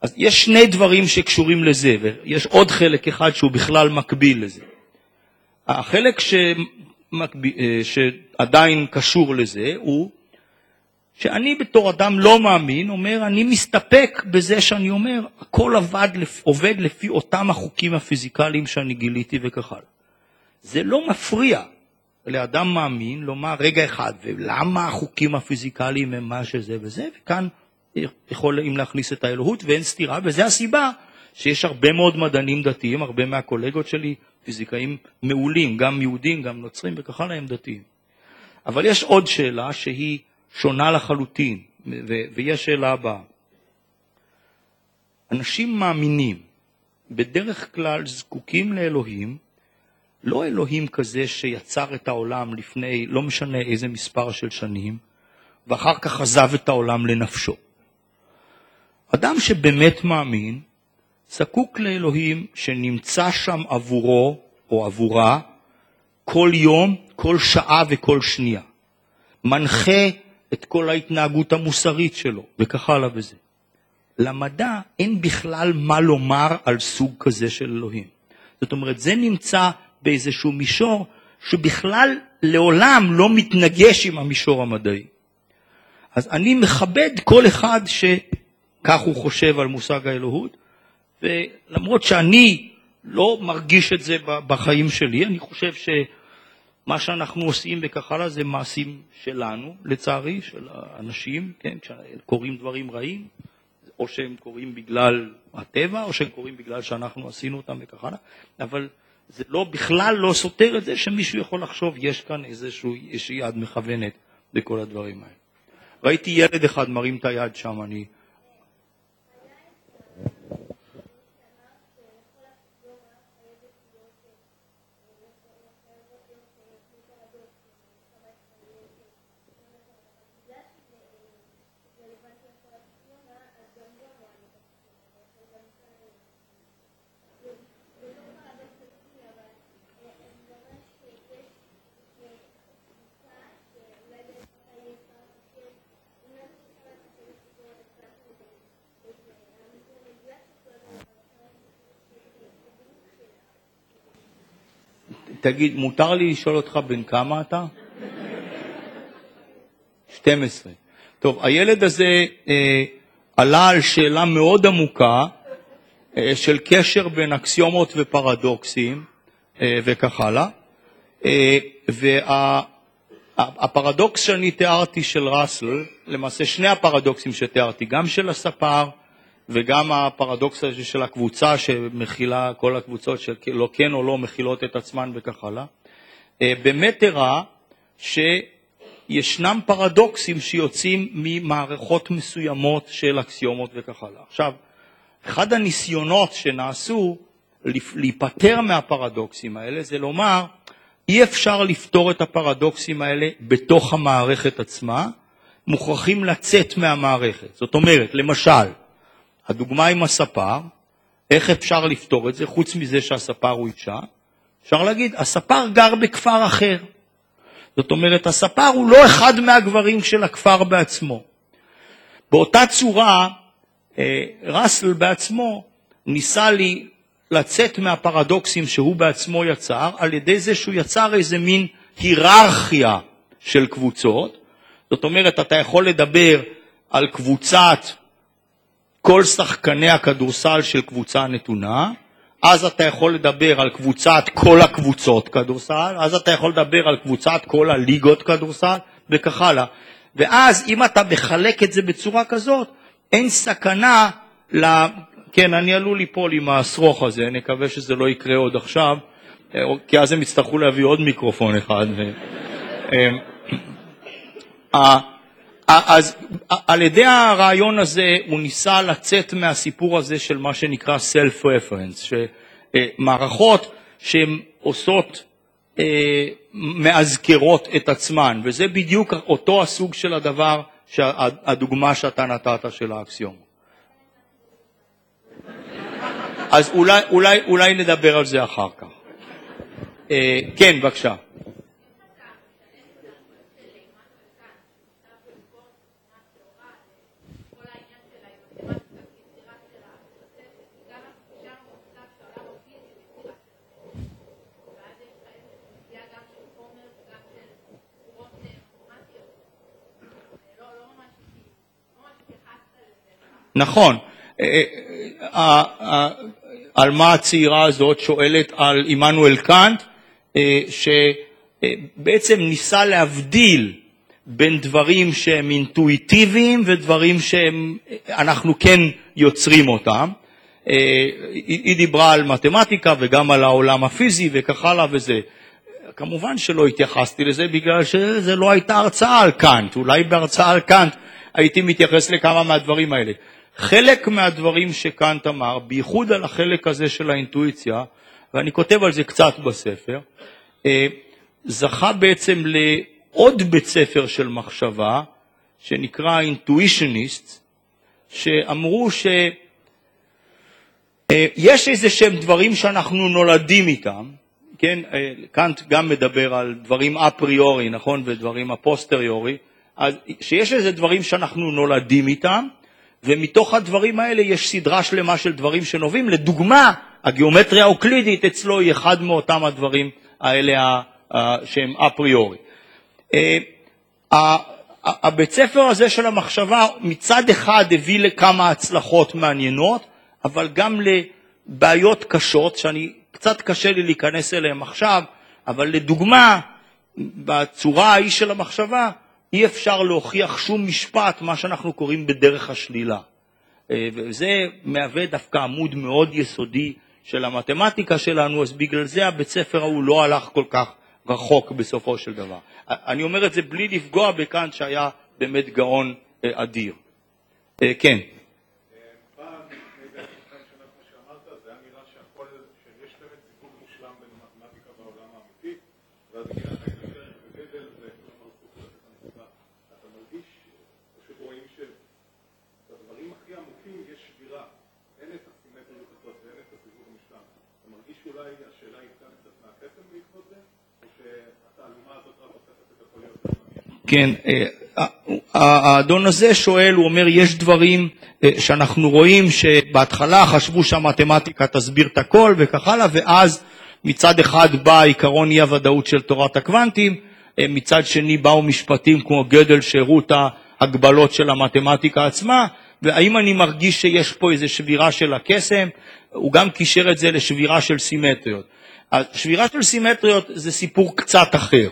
אז יש שני דברים שקשורים לזה, ויש עוד חלק אחד שהוא בכלל מקביל לזה. החלק שמקביל, אה, שעדיין קשור לזה הוא שאני בתור אדם לא מאמין, אומר, אני מסתפק בזה שאני אומר, הכל עבד, עובד לפי אותם החוקים הפיזיקליים שאני גיליתי וכך הלאה. זה לא מפריע לאדם מאמין לומר, רגע אחד, ולמה החוקים הפיזיקליים הם מה שזה וזה, וכאן יכולים להכניס את האלוהות ואין סתירה, וזו הסיבה שיש הרבה מאוד מדענים דתיים, הרבה מהקולגות שלי, פיזיקאים מעולים, גם יהודים, גם נוצרים וכך הלאה הם דתיים. אבל יש עוד שאלה שהיא שונה לחלוטין, והיא השאלה הבאה. אנשים מאמינים בדרך כלל זקוקים לאלוהים, לא אלוהים כזה שיצר את העולם לפני לא משנה איזה מספר של שנים, ואחר כך עזב את העולם לנפשו. אדם שבאמת מאמין, זקוק לאלוהים שנמצא שם עבורו או עבורה כל יום, כל שעה וכל שנייה. מנחה את כל ההתנהגות המוסרית שלו, וכך הלאה וזה. למדע אין בכלל מה לומר על סוג כזה של אלוהים. זאת אומרת, זה נמצא באיזשהו מישור שבכלל לעולם לא מתנגש עם המישור המדעי. אז אני מכבד כל אחד שכך הוא חושב על מושג האלוהות, ולמרות שאני לא מרגיש את זה בחיים שלי, אני חושב ש... מה שאנחנו עושים וכך הלאה זה מעשים שלנו, לצערי, של האנשים, כן, כשקורים דברים רעים, או שהם קורים בגלל הטבע, או שהם קורים בגלל שאנחנו עשינו אותם וכך הלאה, אבל זה לא, בכלל לא סותר את זה שמישהו יכול לחשוב, יש כאן איזושהי יד מכוונת בכל הדברים האלה. ראיתי ילד אחד מרים את היד שם, אני תגיד, מותר לי לשאול אותך בן כמה אתה? 12. טוב, הילד הזה אה, עלה על שאלה מאוד עמוקה אה, של קשר בין אקסיומות ופרדוקסים אה, וכך הלאה. אה, והפרדוקס שאני תיארתי של ראסל, למעשה שני הפרדוקסים שתיארתי, גם של הספר וגם הפרדוקס הזה של הקבוצה שמכילה, כל הקבוצות שלא כן או לא מכילות את עצמן וכך הלאה, אה, באמת הראה שישנם פרדוקסים שיוצאים ממערכות מסוימות של אקסיומות וכך הלאה. עכשיו, אחד הניסיונות שנעשו להיפטר מהפרדוקסים האלה זה לומר, אי אפשר לפתור את הפרדוקסים האלה בתוך המערכת עצמה, מוכרחים לצאת מהמערכת. זאת אומרת, למשל, הדוגמה עם הספר, איך אפשר לפתור את זה, חוץ מזה שהספר הוא אישה? אפשר להגיד, הספר גר בכפר אחר. זאת אומרת, הספר הוא לא אחד מהגברים של הכפר בעצמו. באותה צורה, אה, ראסל בעצמו ניסה לי לצאת מהפרדוקסים שהוא בעצמו יצר, על ידי זה שהוא יצר איזה מין היררכיה של קבוצות. זאת אומרת, אתה יכול לדבר על קבוצת כל שחקני הכדורסל של קבוצה נתונה, אז אתה יכול לדבר על קבוצת כל הקבוצות כדורסל, אז אתה יכול לדבר על קבוצת כל הליגות כדורסל וכך הלאה. ואז אם אתה מחלק את זה בצורה כזאת, אין סכנה, ל... כן, אני עלול ליפול עם השרוך הזה, נקווה שזה לא יקרה עוד עכשיו, כי אז הם יצטרכו להביא עוד מיקרופון אחד. ו... אז על ידי הרעיון הזה הוא ניסה לצאת מהסיפור הזה של מה שנקרא self-reference, שמערכות שהן עושות, אה, מאזכרות את עצמן, וזה בדיוק אותו הסוג של הדבר, הדוגמה שאתה נתת של האקסיום. אז אולי, אולי, אולי נדבר על זה אחר כך. אה, כן, בבקשה. נכון. העלמה אה, אה, הצעירה הזאת שואלת על עמנואל קאנט, אה, שבעצם ניסה להבדיל בין דברים שהם אינטואיטיביים ודברים שאנחנו כן יוצרים אותם. היא דיברה על מתמטיקה וגם על העולם הפיזי וכך הלאה וזה. כמובן שלא התייחסתי לזה בגלל שזה לא הייתה הרצאה על קאנט, אולי בהרצאה על קאנט הייתי מתייחס לכמה מהדברים האלה. חלק מהדברים שקאנט אמר, בייחוד על החלק הזה של האינטואיציה, ואני כותב על זה קצת בספר, אה, זכה בעצם לעוד בית ספר של מחשבה, שנקרא אינטואישניסט, שאמרו שיש אה, איזה שהם דברים שאנחנו נולדים איתם, כן, אה, קאנט גם מדבר על דברים אפריורי, נכון, ודברים הפוסטריורי, אז שיש איזה דברים שאנחנו נולדים איתם, ומתוך הדברים האלה יש סדרה שלמה של דברים שנובעים. לדוגמה, הגיאומטריה האוקלידית אצלו היא אחד מאותם הדברים האלה שהם אפריורי. אה, הבית ספר הזה של המחשבה מצד אחד הביא לכמה הצלחות מעניינות, אבל גם לבעיות קשות, שאני קצת קשה לי להיכנס אליהן עכשיו, אבל לדוגמה, בצורה ההיא של המחשבה, אי אפשר להוכיח שום משפט, מה שאנחנו קוראים בדרך השלילה. אה, וזה מהווה דווקא עמוד מאוד יסודי של המתמטיקה שלנו, אז בגלל זה הבית ספר ההוא לא הלך כל כך רחוק בסופו של דבר. אני אומר את זה בלי לפגוע בכאן שהיה באמת גאון אה, אדיר. אה, כן. כן, אה, האדון הזה שואל, הוא אומר, יש דברים אה, שאנחנו רואים שבהתחלה חשבו שהמתמטיקה תסביר את הכל וכך הלאה, ואז מצד אחד בא עיקרון אי הוודאות של תורת הקוונטים, אה, מצד שני באו משפטים כמו גדל שהראו את ההגבלות של המתמטיקה עצמה, והאם אני מרגיש שיש פה איזו שבירה של הקסם, הוא גם קישר את זה לשבירה של סימטריות. השבירה של סימטריות זה סיפור קצת אחר.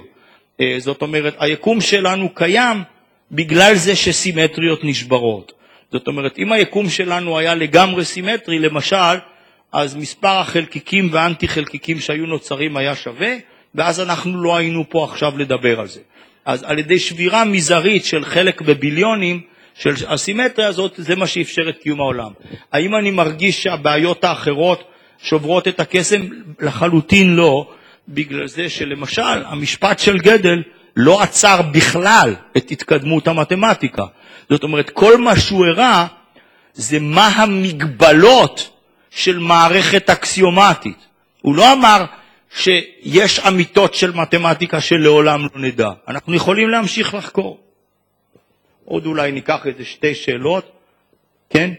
אה, זאת אומרת, היקום שלנו קיים בגלל זה שסימטריות נשברות. זאת אומרת, אם היקום שלנו היה לגמרי סימטרי, למשל, אז מספר החלקיקים והאנטי חלקיקים שהיו נוצרים היה שווה, ואז אנחנו לא היינו פה עכשיו לדבר על זה. אז על ידי שבירה מזערית של חלק בביליונים, של הסימטריה הזאת, זה מה שאפשר את קיום העולם. האם אני מרגיש שהבעיות האחרות שוברות את הקסם? לחלוטין לא, בגלל זה שלמשל המשפט של גדל לא עצר בכלל את התקדמות המתמטיקה. זאת אומרת, כל מה שהוא הראה זה מה המגבלות של מערכת אקסיומטית. הוא לא אמר שיש אמיתות של מתמטיקה שלעולם לא נדע. אנחנו יכולים להמשיך לחקור. עוד אולי ניקח איזה שתי שאלות, כן?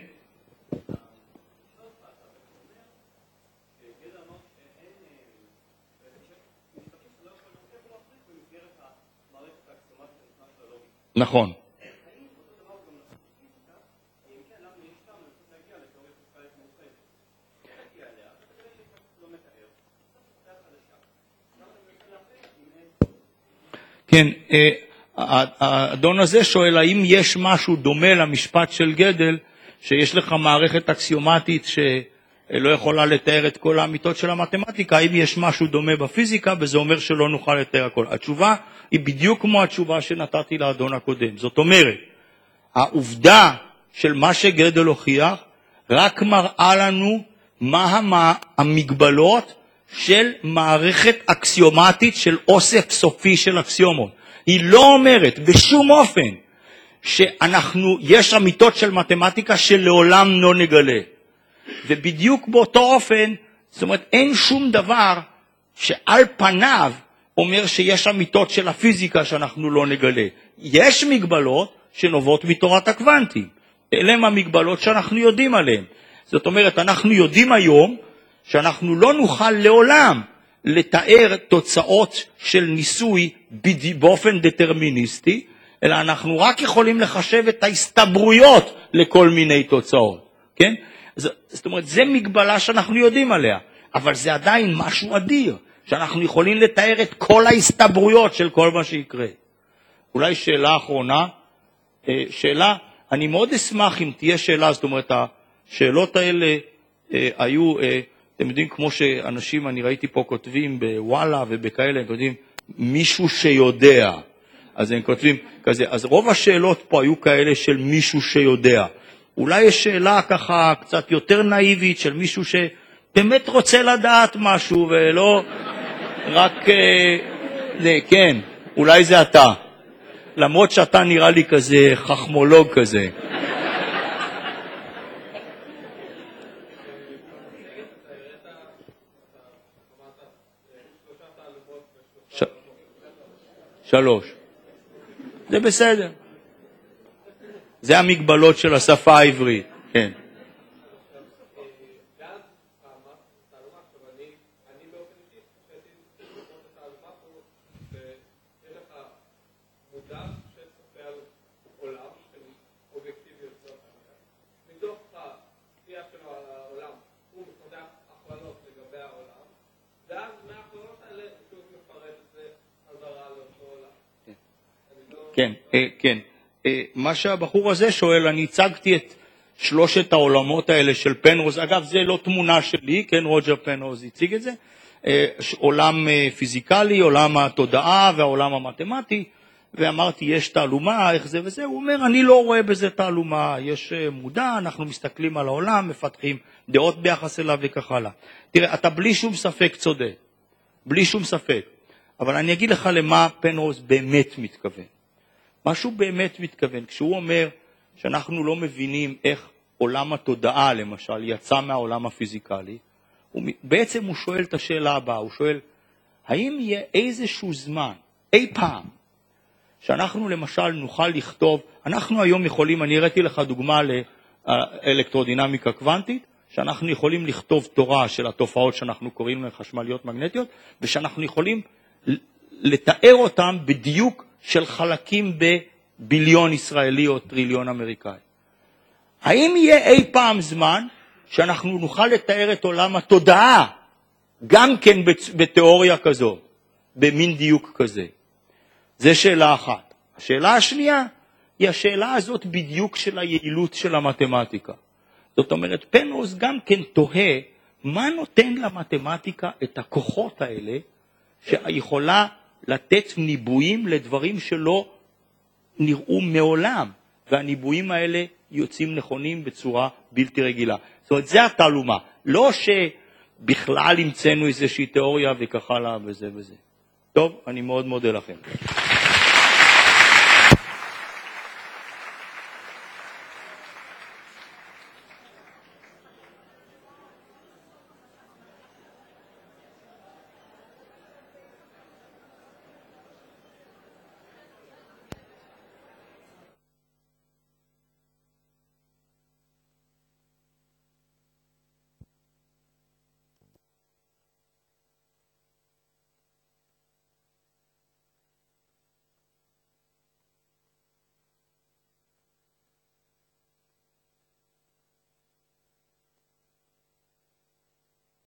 נכון. כן, אה, האדון הזה שואל האם יש משהו דומה למשפט של גדל, שיש לך מערכת אקסיומטית שלא יכולה לתאר את כל האמיתות של המתמטיקה, האם יש משהו דומה בפיזיקה, וזה אומר שלא נוכל לתאר הכל. התשובה היא בדיוק כמו התשובה שנתתי לאדון הקודם. זאת אומרת, העובדה של מה שגדל הוכיח רק מראה לנו מה המגבלות של מערכת אקסיומטית של אוסף סופי של אקסיומות. היא לא אומרת בשום אופן שאנחנו, יש אמיתות של מתמטיקה שלעולם לא נגלה. ובדיוק באותו אופן, זאת אומרת, אין שום דבר שעל פניו אומר שיש אמיתות של הפיזיקה שאנחנו לא נגלה. יש מגבלות שנובעות מתורת הקוונטים. אלה הם המגבלות שאנחנו יודעים עליהן. זאת אומרת, אנחנו יודעים היום שאנחנו לא נוכל לעולם לתאר תוצאות של ניסוי באופן דטרמיניסטי, אלא אנחנו רק יכולים לחשב את ההסתברויות לכל מיני תוצאות, כן? זאת אומרת, זו מגבלה שאנחנו יודעים עליה, אבל זה עדיין משהו אדיר, שאנחנו יכולים לתאר את כל ההסתברויות של כל מה שיקרה. אולי שאלה אחרונה, אה, שאלה, אני מאוד אשמח אם תהיה שאלה, זאת אומרת, השאלות האלה אה, היו אה, אתם יודעים, כמו שאנשים, אני ראיתי פה כותבים בוואלה ובכאלה, אתם יודעים, מישהו שיודע. אז הם כותבים כזה. אז רוב השאלות פה היו כאלה של מישהו שיודע. אולי יש שאלה ככה קצת יותר נאיבית של מישהו שבאמת רוצה לדעת משהו ולא רק... אה, זה, כן, אולי זה אתה. למרות שאתה נראה לי כזה חכמולוג כזה. שלוש. זה בסדר. זה המגבלות של השפה העברית, כן. כן, אה, כן. אה, מה שהבחור הזה שואל, אני הצגתי את שלושת העולמות האלה של פנרוז, אגב זה לא תמונה שלי, כן, רוג'ר פנרוז הציג את זה, אה, עולם פיזיקלי, עולם התודעה והעולם המתמטי, ואמרתי יש תעלומה, איך זה וזה, הוא אומר אני לא רואה בזה תעלומה, יש מודע, אנחנו מסתכלים על העולם, מפתחים דעות ביחס אליו וכך הלאה. תראה, אתה בלי שום ספק צודק, בלי שום ספק, אבל אני אגיד לך למה פנרוז באמת מתכוון. מה שהוא באמת מתכוון, כשהוא אומר שאנחנו לא מבינים איך עולם התודעה, למשל, יצא מהעולם הפיזיקלי, הוא, בעצם הוא שואל את השאלה הבאה, הוא שואל, האם יהיה איזשהו זמן, אי פעם, שאנחנו למשל נוכל לכתוב, אנחנו היום יכולים, אני הראיתי לך דוגמה לאלקטרודינמיקה קוונטית, שאנחנו יכולים לכתוב תורה של התופעות שאנחנו קוראים להן חשמליות מגנטיות, ושאנחנו יכולים לתאר אותן בדיוק של חלקים ביליון ישראלי או טריליון אמריקאי. האם יהיה אי פעם זמן שאנחנו נוכל לתאר את עולם התודעה גם כן בתיאוריה כזו, במין דיוק כזה? זו שאלה אחת. השאלה השנייה היא השאלה הזאת בדיוק של היעילות של המתמטיקה. זאת אומרת, פנרוס גם כן תוהה מה נותן למתמטיקה את הכוחות האלה שיכולה לתת ניבויים לדברים שלא נראו מעולם, והניבויים האלה יוצאים נכונים בצורה בלתי רגילה. זאת אומרת, זה התעלומה. לא שבכלל המצאנו איזושהי תיאוריה וכך הלאה וזה וזה. טוב, אני מאוד מודה לכם.